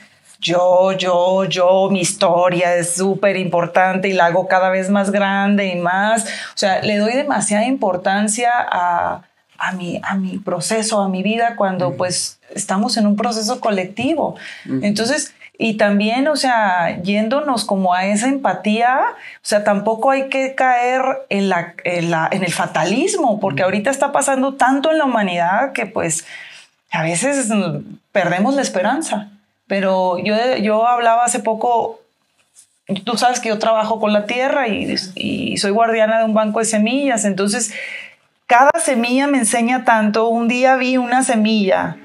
yo, yo, yo, mi historia es súper importante y la hago cada vez más grande y más. O sea, le doy demasiada importancia a, a mi, a mi proceso, a mi vida, cuando pues estamos en un proceso colectivo. Entonces, y también, o sea, yéndonos como a esa empatía, o sea, tampoco hay que caer en, la, en, la, en el fatalismo, porque ahorita está pasando tanto en la humanidad que pues a veces perdemos la esperanza. Pero yo, yo hablaba hace poco tú sabes que yo trabajo con la tierra y, y, soy guardiana de un banco de semillas, entonces cada semilla me enseña tanto. Un día vi una semilla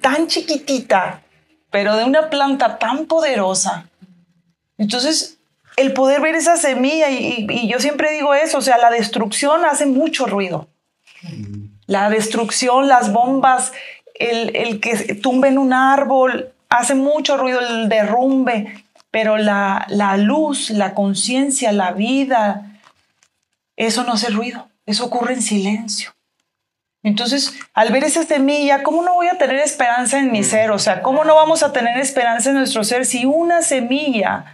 tan chiquitita, pero de una planta tan poderosa. Entonces, el poder ver esa semilla, y, yo siempre digo eso, o sea, la destrucción hace mucho ruido. La destrucción, las bombas, el, el que tumben un árbol, hace mucho ruido el derrumbe, pero la, la luz, la conciencia, la vida, eso no hace ruido. Eso ocurre en silencio. Entonces, al ver esa semilla, ¿cómo no voy a tener esperanza en mi ser? O sea, ¿cómo no vamos a tener esperanza en nuestro ser si una semilla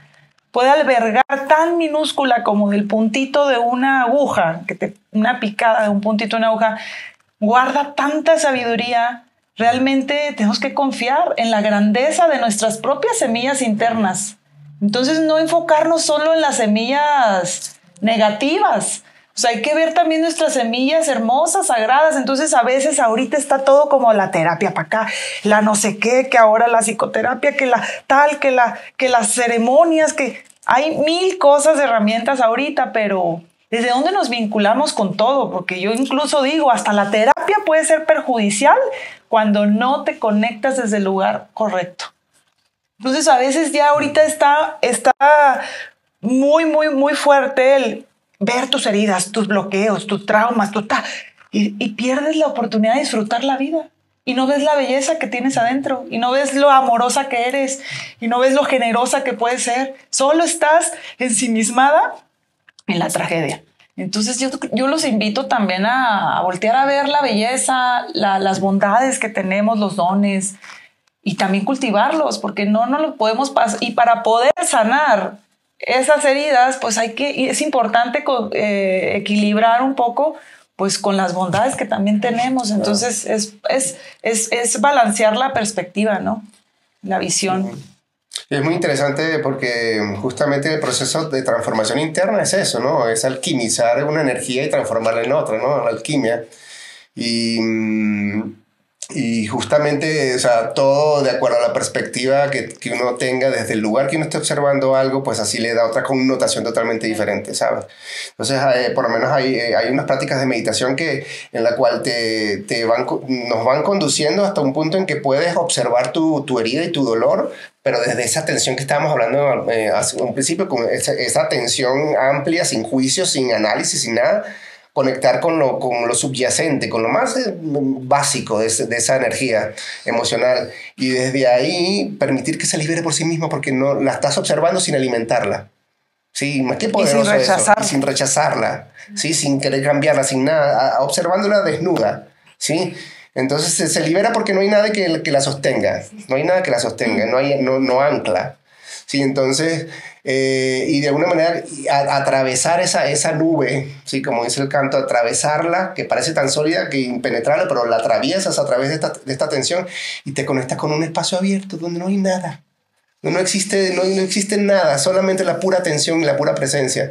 puede albergar tan minúscula como del puntito de una aguja, que te, una picada de un puntito de una aguja, guarda tanta sabiduría? Realmente tenemos que confiar en la grandeza de nuestras propias semillas internas. Entonces, no enfocarnos solo en las semillas negativas, o sea, hay que ver también nuestras semillas hermosas, sagradas. Entonces, a veces ahorita está todo como la terapia para acá, la no sé qué, que ahora la psicoterapia, que la tal, que, la, que las ceremonias, que hay mil cosas, herramientas ahorita, pero ¿desde dónde nos vinculamos con todo? Porque yo incluso digo, hasta la terapia puede ser perjudicial cuando no te conectas desde el lugar correcto. Entonces, a veces ya ahorita está, está muy, muy, muy fuerte el ver tus heridas, tus bloqueos, tus traumas, tu y, y pierdes la oportunidad de disfrutar la vida. Y no ves la belleza que tienes adentro, y no ves lo amorosa que eres, y no ves lo generosa que puedes ser. Solo estás ensimismada en la tragedia. Entonces yo, yo los invito también a, voltear a ver la belleza, las bondades que tenemos, los dones, y también cultivarlos, porque no, no los podemos pasar. Y para poder sanar esas heridas, pues hay que, es importante eh, equilibrar un poco pues con las bondades que también tenemos. Entonces es, es, es, es balancear la perspectiva, ¿no? La visión. Es muy interesante porque justamente el proceso de transformación interna es eso, ¿no? Es alquimizar una energía y transformarla en otra, ¿no? La alquimia. Y mm, y justamente, o sea, todo de acuerdo a la perspectiva que, que, uno tenga desde el lugar que uno esté observando algo, pues así le da otra connotación totalmente diferente, ¿sabes? Entonces, eh, por lo menos hay, eh, hay unas prácticas de meditación que, en la cual te, te van, nos van conduciendo hasta un punto en que puedes observar tu, tu herida y tu dolor, pero desde esa atención que estábamos hablando eh, hace un principio, con esa, esa atención amplia, sin juicio, sin análisis, sin nada, conectar con lo, con lo subyacente, con lo más eh, básico de, de, esa energía emocional. Y desde ahí permitir que se libere por sí misma porque no la estás observando sin alimentarla. Sí, más que poderoso y sin, eso, y sin rechazarla, ¿sí? sin querer cambiarla, sin nada, observándola desnuda. ¿sí? Entonces se, se, libera porque no hay nada que, que la sostenga, no hay nada que la sostenga, no, hay, no, no ancla. ¿Sí? Entonces eh, y de alguna manera atravesar esa, esa nube, ¿sí? como dice el canto, atravesarla, que parece tan sólida que impenetrable, pero la atraviesas a través de esta, de esta tensión y te conectas con un espacio abierto donde no hay nada. No, existe, no, no existe nada, solamente la pura atención y la pura presencia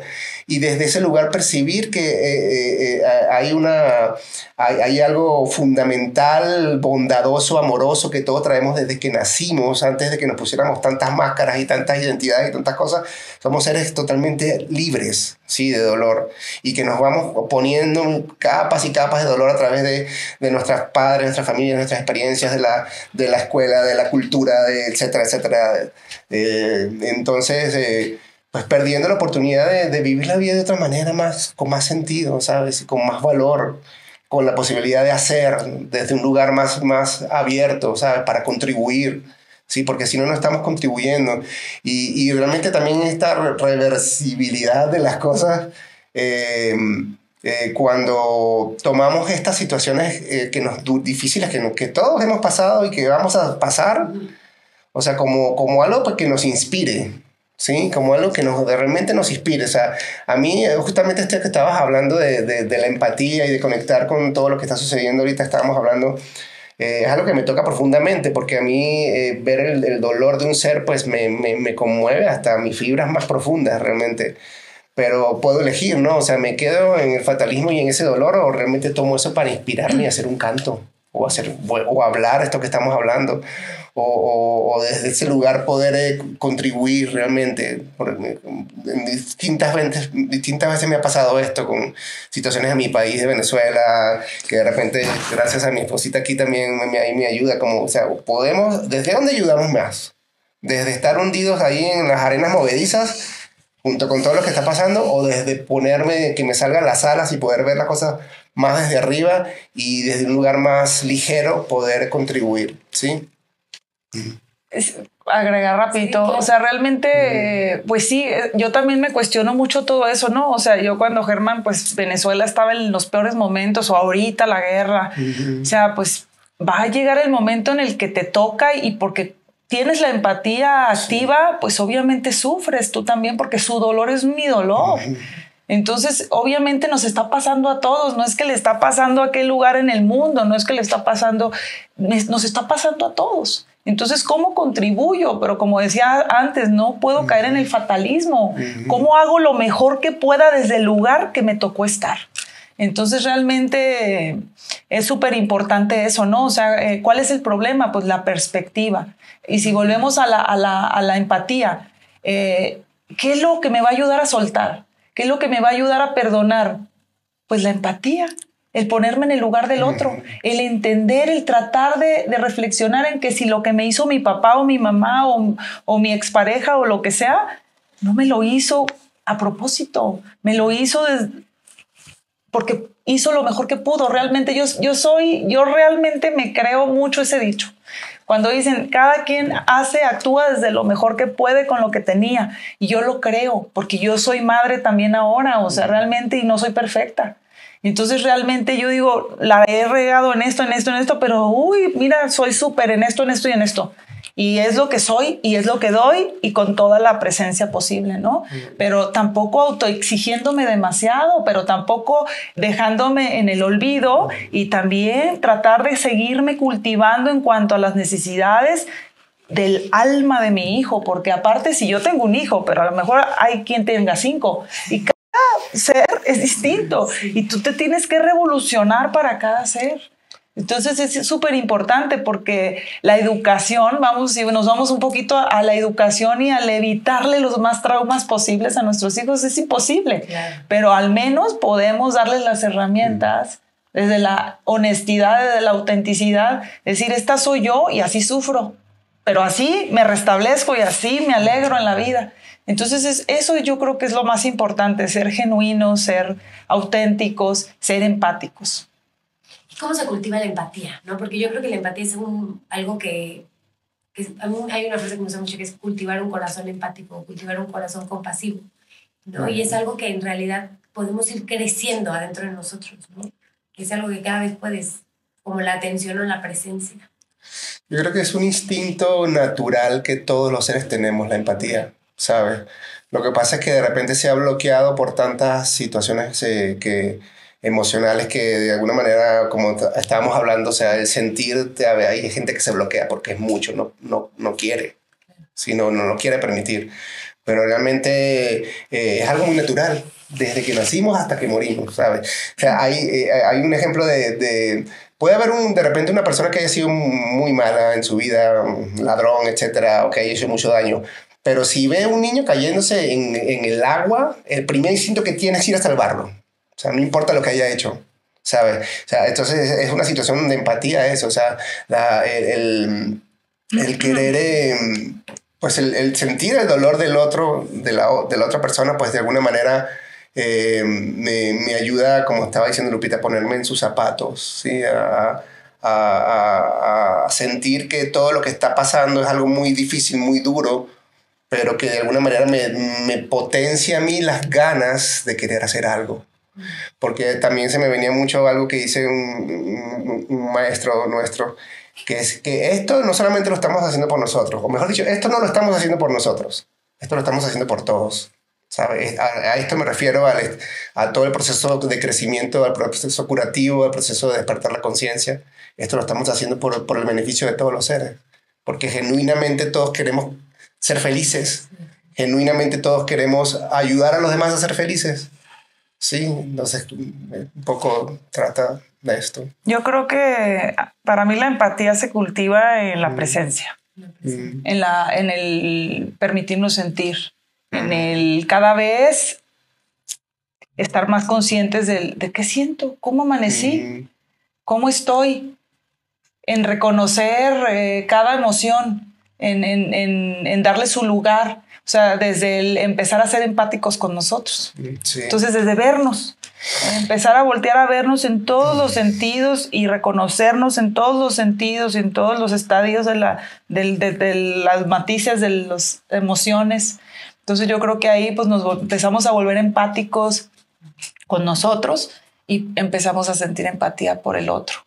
y desde ese lugar percibir que eh, eh, eh, hay, una, hay, hay, algo fundamental, bondadoso, amoroso que todos traemos desde que nacimos, antes de que nos pusiéramos tantas máscaras y tantas identidades y tantas cosas. Somos seres totalmente libres, ¿sí? De dolor y que nos vamos poniendo capas y capas de dolor a través de, de nuestras padres, nuestras familias, nuestras experiencias de la, de la escuela, de la cultura, de etcétera, etcétera. entonces, pues perdiendo la oportunidad de, vivir la vida de otra manera, más, con más sentido, ¿sabes? Con más valor, con la posibilidad de hacer desde un lugar más, más abierto, ¿sabes? Para contribuir, ¿sí? Porque si no, no estamos contribuyendo. Y, realmente también esta reversibilidad de las cosas, eh, eh, cuando tomamos estas situaciones eh, que nos, difíciles que, que todos hemos pasado y que vamos a pasar, o sea, como, como algo pues, que nos inspire, ¿sí? Como algo que nos, realmente nos inspire. O sea, a mí, eh, justamente este que estabas hablando de, de, de, la empatía y de conectar con todo lo que está sucediendo ahorita, estábamos hablando, eh, es algo que me toca profundamente, porque a mí eh, ver el, el, dolor de un ser, pues me, me, me, conmueve hasta mis fibras más profundas, realmente. Pero puedo elegir, ¿no? O sea, me quedo en el fatalismo y en ese dolor, o realmente tomo eso para inspirarme y hacer un canto, o, hacer, o hablar esto que estamos hablando o, o, desde ese lugar poder eh, contribuir realmente. En distintas veces, distintas veces me ha pasado esto con situaciones en mi país, de Venezuela, que de repente, gracias a mi esposita aquí también me, me ayuda, como, o sea, podemos, ¿desde dónde ayudamos más? Desde estar hundidos ahí en las arenas movedizas, junto con todo lo que está pasando, o desde ponerme, que me salgan las alas y poder ver las cosas más desde arriba y desde un lugar más ligero poder contribuir, ¿sí? agregar rapidito, o sea, realmente, pues sí, eh, yo también me cuestiono mucho todo eso, ¿no? O sea, yo cuando Germán, pues Venezuela estaba en los peores momentos o ahorita la guerra, o sea, pues va a llegar el momento en el que te toca y porque tienes la empatía activa, pues obviamente sufres tú también porque su dolor es mi dolor. Entonces, obviamente nos está pasando a todos, no es que le está pasando a aquel lugar en el mundo, no es que le está pasando, nos está pasando a todos. Entonces, ¿cómo contribuyo? Pero como decía antes, no puedo caer en el fatalismo. ¿Cómo hago lo mejor que pueda desde el lugar que me tocó estar? Entonces, realmente es súper importante eso, ¿no? O sea, eh, ¿cuál es el problema? Pues la perspectiva. Y si volvemos a la, empatía, eh, ¿qué es lo que me va a ayudar a soltar? ¿Qué es lo que me va a ayudar a perdonar? Pues la empatía el ponerme en el lugar del otro, el entender, el tratar de, reflexionar en que si lo que me hizo mi papá o mi mamá o, mi expareja o lo que sea, no me lo hizo a propósito, me lo hizo porque hizo lo mejor que pudo. Realmente yo, yo soy, yo realmente me creo mucho ese dicho. Cuando dicen, cada quien hace, actúa desde lo mejor que puede con lo que tenía. Y yo lo creo, porque yo soy madre también ahora, o sea, realmente y no soy perfecta. Entonces realmente yo digo, la he regado en esto, en esto, en esto, pero uy, mira, soy súper en esto, en esto y en esto. Y es lo que soy y es lo que doy y con toda la presencia posible, ¿no? Pero tampoco autoexigiéndome demasiado, pero tampoco dejándome en el olvido y también tratar de seguirme cultivando en cuanto a las necesidades del alma de mi hijo, porque aparte si yo tengo un hijo, pero a lo mejor hay quien tenga cinco y ser es distinto y tú te tienes que revolucionar para cada ser. Entonces es súper importante porque la educación, vamos, si nos vamos un poquito a, la educación y al evitarle los más traumas posibles a nuestros hijos, es imposible, pero al menos podemos darles las herramientas desde la honestidad, desde la autenticidad, decir, esta soy yo y así sufro, pero así me restablezco y así me alegro en la vida. Entonces, eso yo creo que es lo más importante, ser genuinos, ser auténticos, ser empáticos. ¿Cómo se cultiva la empatía? ¿no? Porque yo creo que la empatía es algo que, a mí hay una frase que me gusta mucho que es cultivar un corazón empático, cultivar un corazón compasivo. ¿no? Y es algo que en realidad podemos ir creciendo adentro de nosotros, ¿no? que es algo que cada vez puedes, como la atención o la presencia. Yo creo que es un instinto natural que todos los seres tenemos, la empatía. ¿sabes? Lo que pasa es que de repente se ha bloqueado por tantas situaciones eh, que, emocionales que de alguna manera, como estábamos hablando, o sea, el sentir, hay gente que se bloquea porque es mucho, no, no, no quiere, sino no lo quiere permitir. Pero realmente eh, es algo muy natural, desde que nacimos hasta que morimos, ¿sabes? O sea, hay, eh, hay un ejemplo de, de puede haber un, de repente una persona que haya sido muy mala en su vida, ladrón, etcétera, o que haya hecho mucho daño, pero si ve un niño cayéndose en, en, el agua, el primer instinto que tiene es ir a salvarlo. O sea, no importa lo que haya hecho. ¿Sabes? O sea, entonces es una situación de empatía eso. O sea, la, el, el, querer, em, pues el, el, sentir el dolor del otro, de la, de la otra persona, pues de alguna manera em, me, me, ayuda, como estaba diciendo Lupita, a ponerme en sus zapatos, ¿sí? A, a, a, sentir que todo lo que está pasando es algo muy difícil, muy duro, pero que de alguna manera me, me, potencia a mí las ganas de querer hacer algo. Porque también se me venía mucho algo que dice un, un, maestro nuestro, que es que esto no solamente lo estamos haciendo por nosotros, o mejor dicho, esto no lo estamos haciendo por nosotros, esto lo estamos haciendo por todos. ¿sabes? A, esto me refiero a, a todo el proceso de crecimiento, al proceso curativo, al proceso de despertar la conciencia. Esto lo estamos haciendo por, por el beneficio de todos los seres, porque genuinamente todos queremos ser felices. Genuinamente todos queremos ayudar a los demás a ser felices. Sí, entonces un poco trata de esto. Yo creo que para mí la empatía se cultiva en la mm. presencia, mm. en, la, en el permitirnos sentir, en mm. el cada vez estar más conscientes de, de qué siento, cómo amanecí, cómo estoy, en reconocer eh, cada emoción en, en, en, darle su lugar. O sea, desde el empezar a ser empáticos con nosotros. Entonces, desde vernos, empezar a voltear a vernos en todos los sentidos y reconocernos en todos los sentidos, en todos los estadios de, la, de, las matices de las emociones. Entonces yo creo que ahí pues nos empezamos a volver empáticos con nosotros y empezamos a sentir empatía por el otro.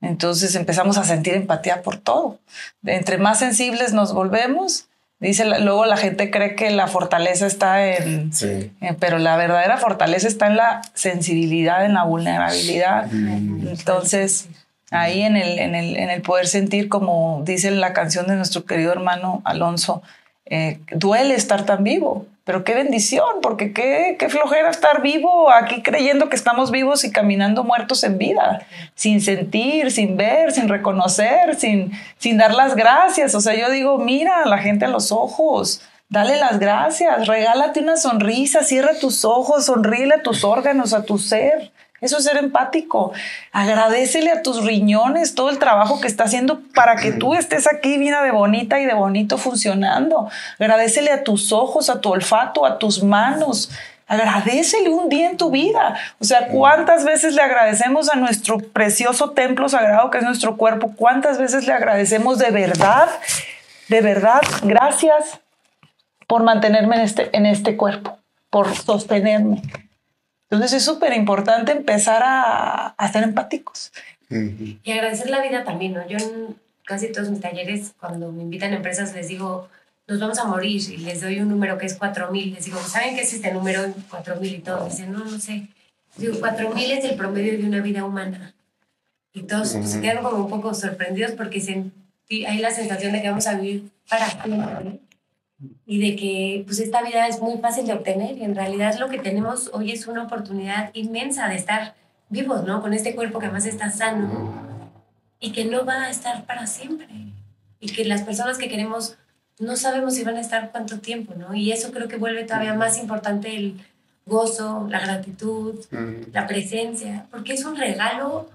Entonces empezamos a sentir empatía por todo. Entre más sensibles nos volvemos, Dice, luego la gente cree que la fortaleza está en, pero la verdadera fortaleza está en la sensibilidad, en la vulnerabilidad. Entonces, ahí en el, en el, en el poder sentir, como dice la canción de nuestro querido hermano Alonso, eh, duele estar tan vivo. Pero qué bendición, porque qué, qué flojera estar vivo aquí creyendo que estamos vivos y caminando muertos en vida, sin sentir, sin ver, sin reconocer, sin, sin dar las gracias. O sea, yo digo, mira a la gente a los ojos, dale las gracias, regálate una sonrisa, cierra tus ojos, sonríele a tus órganos, a tu ser. Eso es ser empático. Agradecele a tus riñones todo el trabajo que está haciendo para que tú estés aquí bien de bonita y de bonito funcionando. Agradecele a tus ojos, a tu olfato, a tus manos. Agradecele un día en tu vida. O sea, ¿cuántas veces le agradecemos a nuestro precioso templo sagrado que es nuestro cuerpo? ¿Cuántas veces le agradecemos de verdad? De verdad, gracias por mantenerme en este, en este cuerpo, por sostenerme. Entonces es súper importante empezar a, a, ser empáticos. Y agradecer la vida también, ¿no? Yo en casi todos mis talleres, cuando me invitan a empresas, les digo, nos vamos a morir y les doy un número que es 4000. Les digo, ¿saben qué es este número 4000 y todo? Dicen, no, no sé. Digo, 4000 es el promedio de una vida humana. Y todos se quedan como un poco sorprendidos porque hay la sensación de que vamos a vivir para siempre y de que pues esta vida es muy fácil de obtener y en realidad lo que tenemos hoy es una oportunidad inmensa de estar vivos, ¿no? Con este cuerpo que además está sano y que no va a estar para siempre y que las personas que queremos no sabemos si van a estar cuánto tiempo, ¿no? Y eso creo que vuelve todavía más importante el gozo, la gratitud, la presencia, porque es un regalo.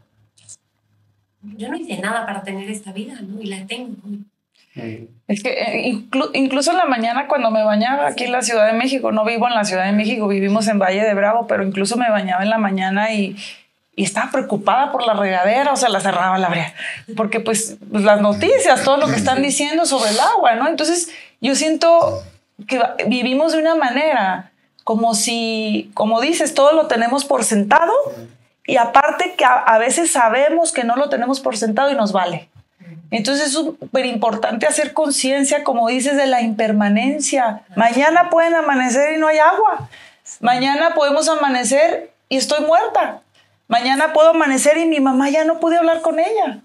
Yo no hice nada para tener esta vida, ¿no? Y la tengo. Es que eh, incluso en la mañana cuando me bañaba aquí en la Ciudad de México, no vivo en la Ciudad de México, vivimos en Valle de Bravo, pero incluso me bañaba en la mañana y, y estaba preocupada por la regadera, o sea, la cerraba, la abría, porque pues, pues, las noticias, todo lo que están diciendo sobre el agua, ¿no? Entonces yo siento que vivimos de una manera como si, como dices, todo lo tenemos por sentado y aparte que a veces sabemos que no lo tenemos por sentado y nos vale. Entonces es súper importante hacer conciencia, como dices, de la impermanencia. Mañana pueden amanecer y no hay agua. Mañana podemos amanecer y estoy muerta. Mañana puedo amanecer y mi mamá ya no pude hablar con ella.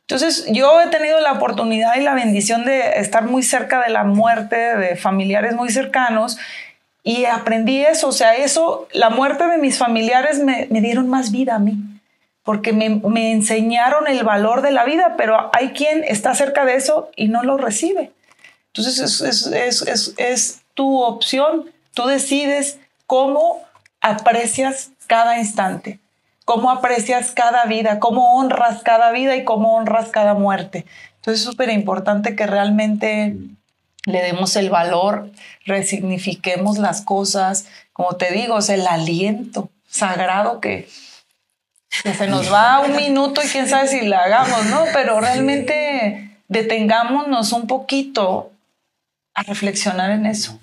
Entonces yo he tenido la oportunidad y la bendición de estar muy cerca de la muerte de familiares muy cercanos y aprendí eso. O sea, eso, la muerte de mis familiares me, me dieron más vida a mí porque me, enseñaron el valor de la vida, pero hay quien está cerca de eso y no lo recibe. Entonces es, tu opción, tú decides cómo aprecias cada instante, cómo aprecias cada vida, cómo honras cada vida y cómo honras cada muerte. Entonces es súper importante que realmente le demos el valor, resignifiquemos las cosas, como te digo, es el aliento sagrado que, que se nos va un minuto y quién sabe si la hagamos, ¿no? Pero realmente detengámonos un poquito a reflexionar en eso.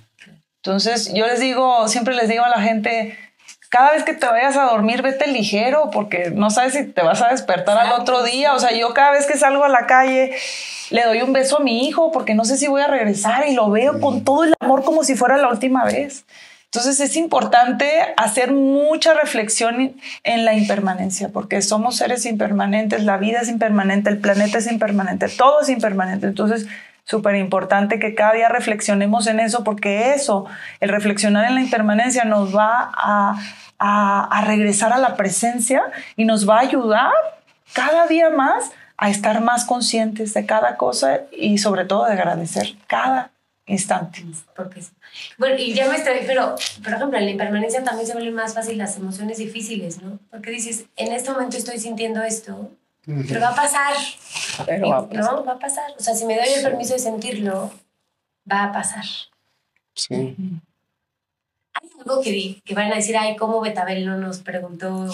Entonces, yo les digo, siempre les digo a la gente, cada vez que te vayas a dormir, vete ligero, porque no sabes si te vas a despertar al otro día. O sea, yo cada vez que salgo a la calle, le doy un beso a mi hijo, porque no sé si voy a regresar y lo veo con todo el amor como si fuera la última vez. Entonces es importante hacer mucha reflexión en la impermanencia, porque somos seres impermanentes, la vida es impermanente, el planeta es impermanente, todo es impermanente. Entonces, súper importante que cada día reflexionemos en eso, porque eso, el reflexionar en la impermanencia nos va a, a regresar a la presencia y nos va a ayudar cada día más a estar más conscientes de cada cosa y sobre todo de agradecer cada instante. Porque bueno, y ya me estoy, pero por ejemplo, en la impermanencia también se vuelven más fácil las emociones difíciles, ¿no? Porque dices, en este momento estoy sintiendo esto, pero va a pasar. Pero va a pasar. No, va a pasar. O sea, si me doy el permiso de sentirlo, va a pasar. Sí. Hay algo que, que van a decir, ay, ¿cómo Betabel no nos preguntó,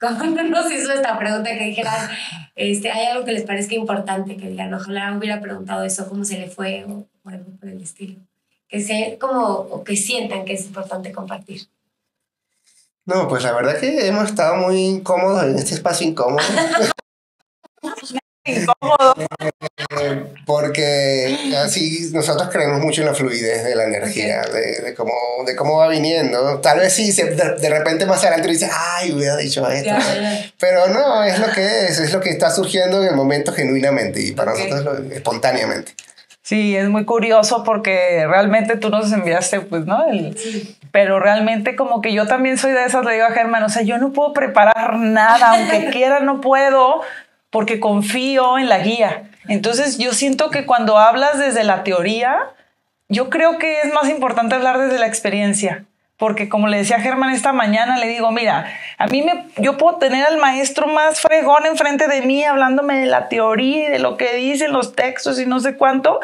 cómo no nos hizo esta pregunta que dijeran, este, hay algo que les parezca importante, que digan, ojalá hubiera preguntado eso, cómo se le fue o, algo por el estilo. Que sea como, o que sientan que es importante compartir. No, pues la verdad que hemos estado muy incómodos en este espacio incómodo. incómodo. Eh, porque así nosotros creemos mucho en la fluidez de la energía, de, de, cómo, de cómo va viniendo. Tal vez sí, de, de repente más adelante dices, ay, hubiera dicho esto. Pero no, es lo que es, es lo que está surgiendo en el momento genuinamente y para nosotros lo, espontáneamente. Sí, es muy curioso porque realmente tú nos enviaste, pues, ¿no? El, Pero realmente como que yo también soy de esas, le digo a Germán, o sea, yo no puedo preparar nada, aunque quiera no puedo, porque confío en la guía. Entonces yo siento que cuando hablas desde la teoría, yo creo que es más importante hablar desde la experiencia. Porque como le decía Germán esta mañana, le digo, mira, a mí me, yo puedo tener al maestro más fregón enfrente de mí hablándome de la teoría y de lo que dicen los textos y no sé cuánto,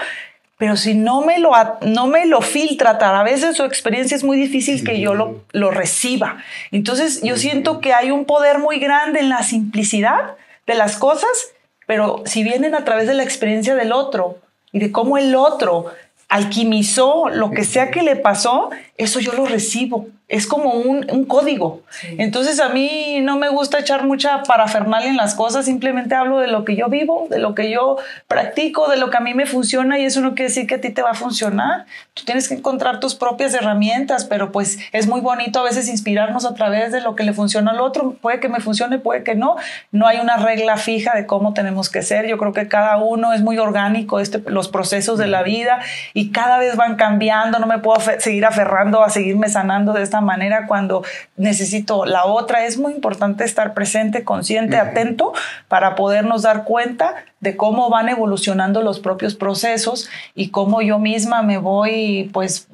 pero si no me lo, no me lo filtra a veces su experiencia es muy difícil que yo lo, lo reciba. Entonces yo siento que hay un poder muy grande en la simplicidad de las cosas, pero si vienen a través de la experiencia del otro y de cómo el otro alquimizó lo que sea que le pasó, eso yo lo recibo es como un, un código. Entonces a mí no me gusta echar mucha parafernalia en las cosas, simplemente hablo de lo que yo vivo, de lo que yo practico, de lo que a mí me funciona y eso no quiere decir que a ti te va a funcionar. Tú tienes que encontrar tus propias herramientas, pero pues es muy bonito a veces inspirarnos a través de lo que le funciona al otro. Puede que me funcione, puede que no. No hay una regla fija de cómo tenemos que ser. Yo creo que cada uno es muy orgánico, este, los procesos de la vida y cada vez van cambiando. No me puedo seguir aferrando a seguirme sanando de esta manera cuando necesito la otra. Es muy importante estar presente, consciente, atento para podernos dar cuenta de cómo van evolucionando los propios procesos y cómo yo misma me voy pues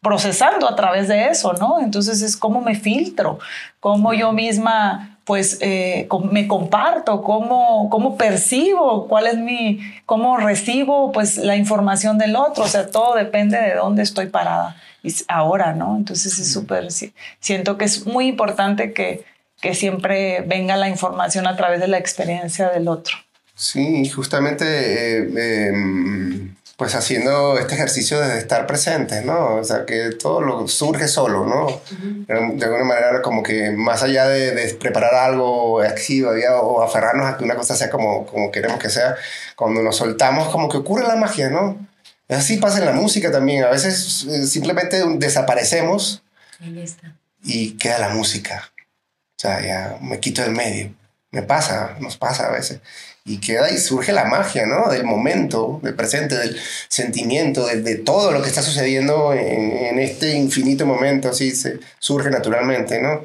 procesando a través de eso, ¿no? Entonces es cómo me filtro, cómo yo misma pues eh, me comparto, cómo, cómo percibo, cuál es mi, cómo recibo pues la información del otro, o sea, todo depende de dónde estoy parada ahora, ¿no? Entonces es súper, siento que es muy importante que, que siempre venga la información a través de la experiencia del otro. Sí, justamente, eh, em, pues haciendo este ejercicio de estar presente, ¿no? O sea, que todo lo surge solo, ¿no? De alguna manera, como que más allá de, preparar algo activo o aferrarnos a que una cosa sea como, como queremos que sea, cuando nos soltamos, como que ocurre la magia, ¿no? Así pasa en la música también. A veces eh, simplemente desaparecemos y queda la música. O sea, ya me quito del medio. Me pasa, nos pasa a veces. Y queda y surge la magia, ¿no? Del momento, del presente, del sentimiento, de, todo lo que está sucediendo en, en, este infinito momento. Así se surge naturalmente, ¿no?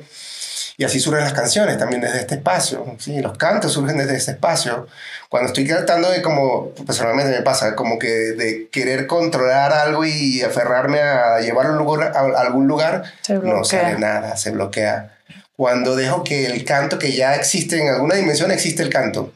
Y así surgen las canciones también desde este espacio. ¿sí? Los cantos surgen desde este espacio. Cuando estoy tratando de, como personalmente me pasa, como que de querer controlar algo y aferrarme a llevarlo a, lugar, a algún lugar, no sale nada, se bloquea. Cuando dejo que el canto que ya existe en alguna dimensión, existe el canto,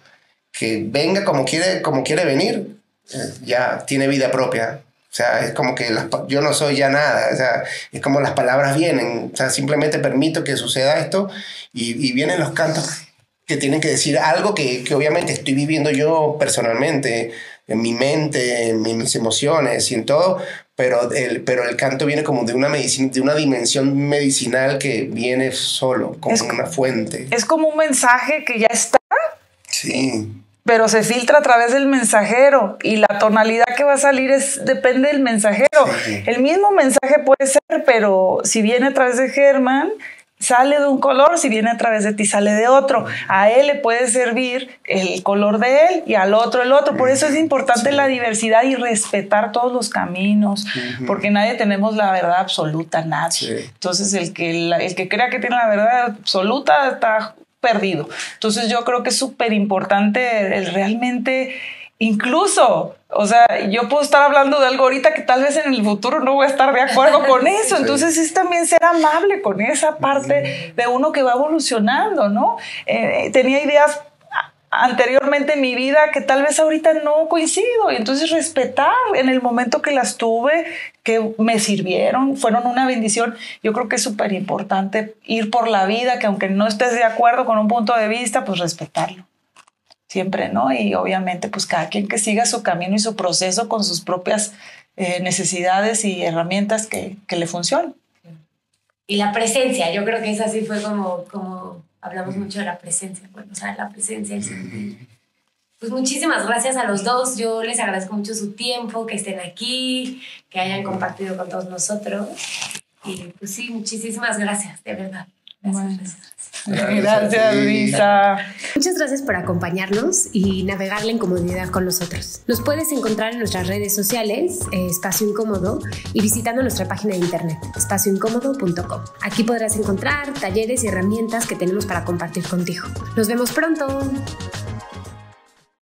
que venga como quiere, como quiere venir, eh, ya tiene vida propia. O sea, es como que yo no soy ya nada, o sea, es como las palabras vienen, o sea, simplemente permito que suceda esto y, y vienen los cantos que tienen que decir algo que, que, obviamente estoy viviendo yo personalmente, en mi mente, en mis emociones y en todo, pero el, pero el canto viene como de una, medicina, de una dimensión medicinal que viene solo, como una fuente. Es como un mensaje que ya está. Sí pero se filtra a través del mensajero y la tonalidad que va a salir es depende del mensajero. El mismo mensaje puede ser, pero si viene a través de Germán, sale de un color, si viene a través de ti, sale de otro. A él le puede servir el color de él y al otro el otro. Por eso es importante la diversidad y respetar todos los caminos, porque nadie tenemos la verdad absoluta, nadie. Entonces, el que, el que crea que tiene la verdad absoluta está perdido. Entonces yo creo que es súper importante el realmente, incluso, o sea, yo puedo estar hablando de algo ahorita que tal vez en el futuro no voy a estar de acuerdo con eso. Entonces es también ser amable con esa parte de uno que va evolucionando, ¿no? Eh, tenía ideas anteriormente en mi vida que tal vez ahorita no coincido y entonces respetar en el momento que las tuve, que me sirvieron, fueron una bendición. Yo creo que es súper importante ir por la vida, que aunque no estés de acuerdo con un punto de vista, pues respetarlo. Siempre, ¿no? Y obviamente, pues cada quien que siga su camino y su proceso con sus propias eh, necesidades y herramientas que, que le funcionen. Y la presencia, yo creo que esa sí fue como, como hablamos mucho de la presencia, bueno, o sea, la presencia, Pues muchísimas gracias a los dos. Yo les agradezco mucho su tiempo, que estén aquí, que hayan compartido con todos nosotros. Y pues sí, muchísimas gracias, de verdad. Gracias. Gracias, Lisa. Muchas gracias por acompañarnos y navegar la incomodidad con nosotros. Nos puedes encontrar en nuestras redes sociales, eh, Espacio Incómodo, y visitando nuestra página de internet, espacioincómodo.com. Aquí podrás encontrar talleres y herramientas que tenemos para compartir contigo. Nos vemos pronto.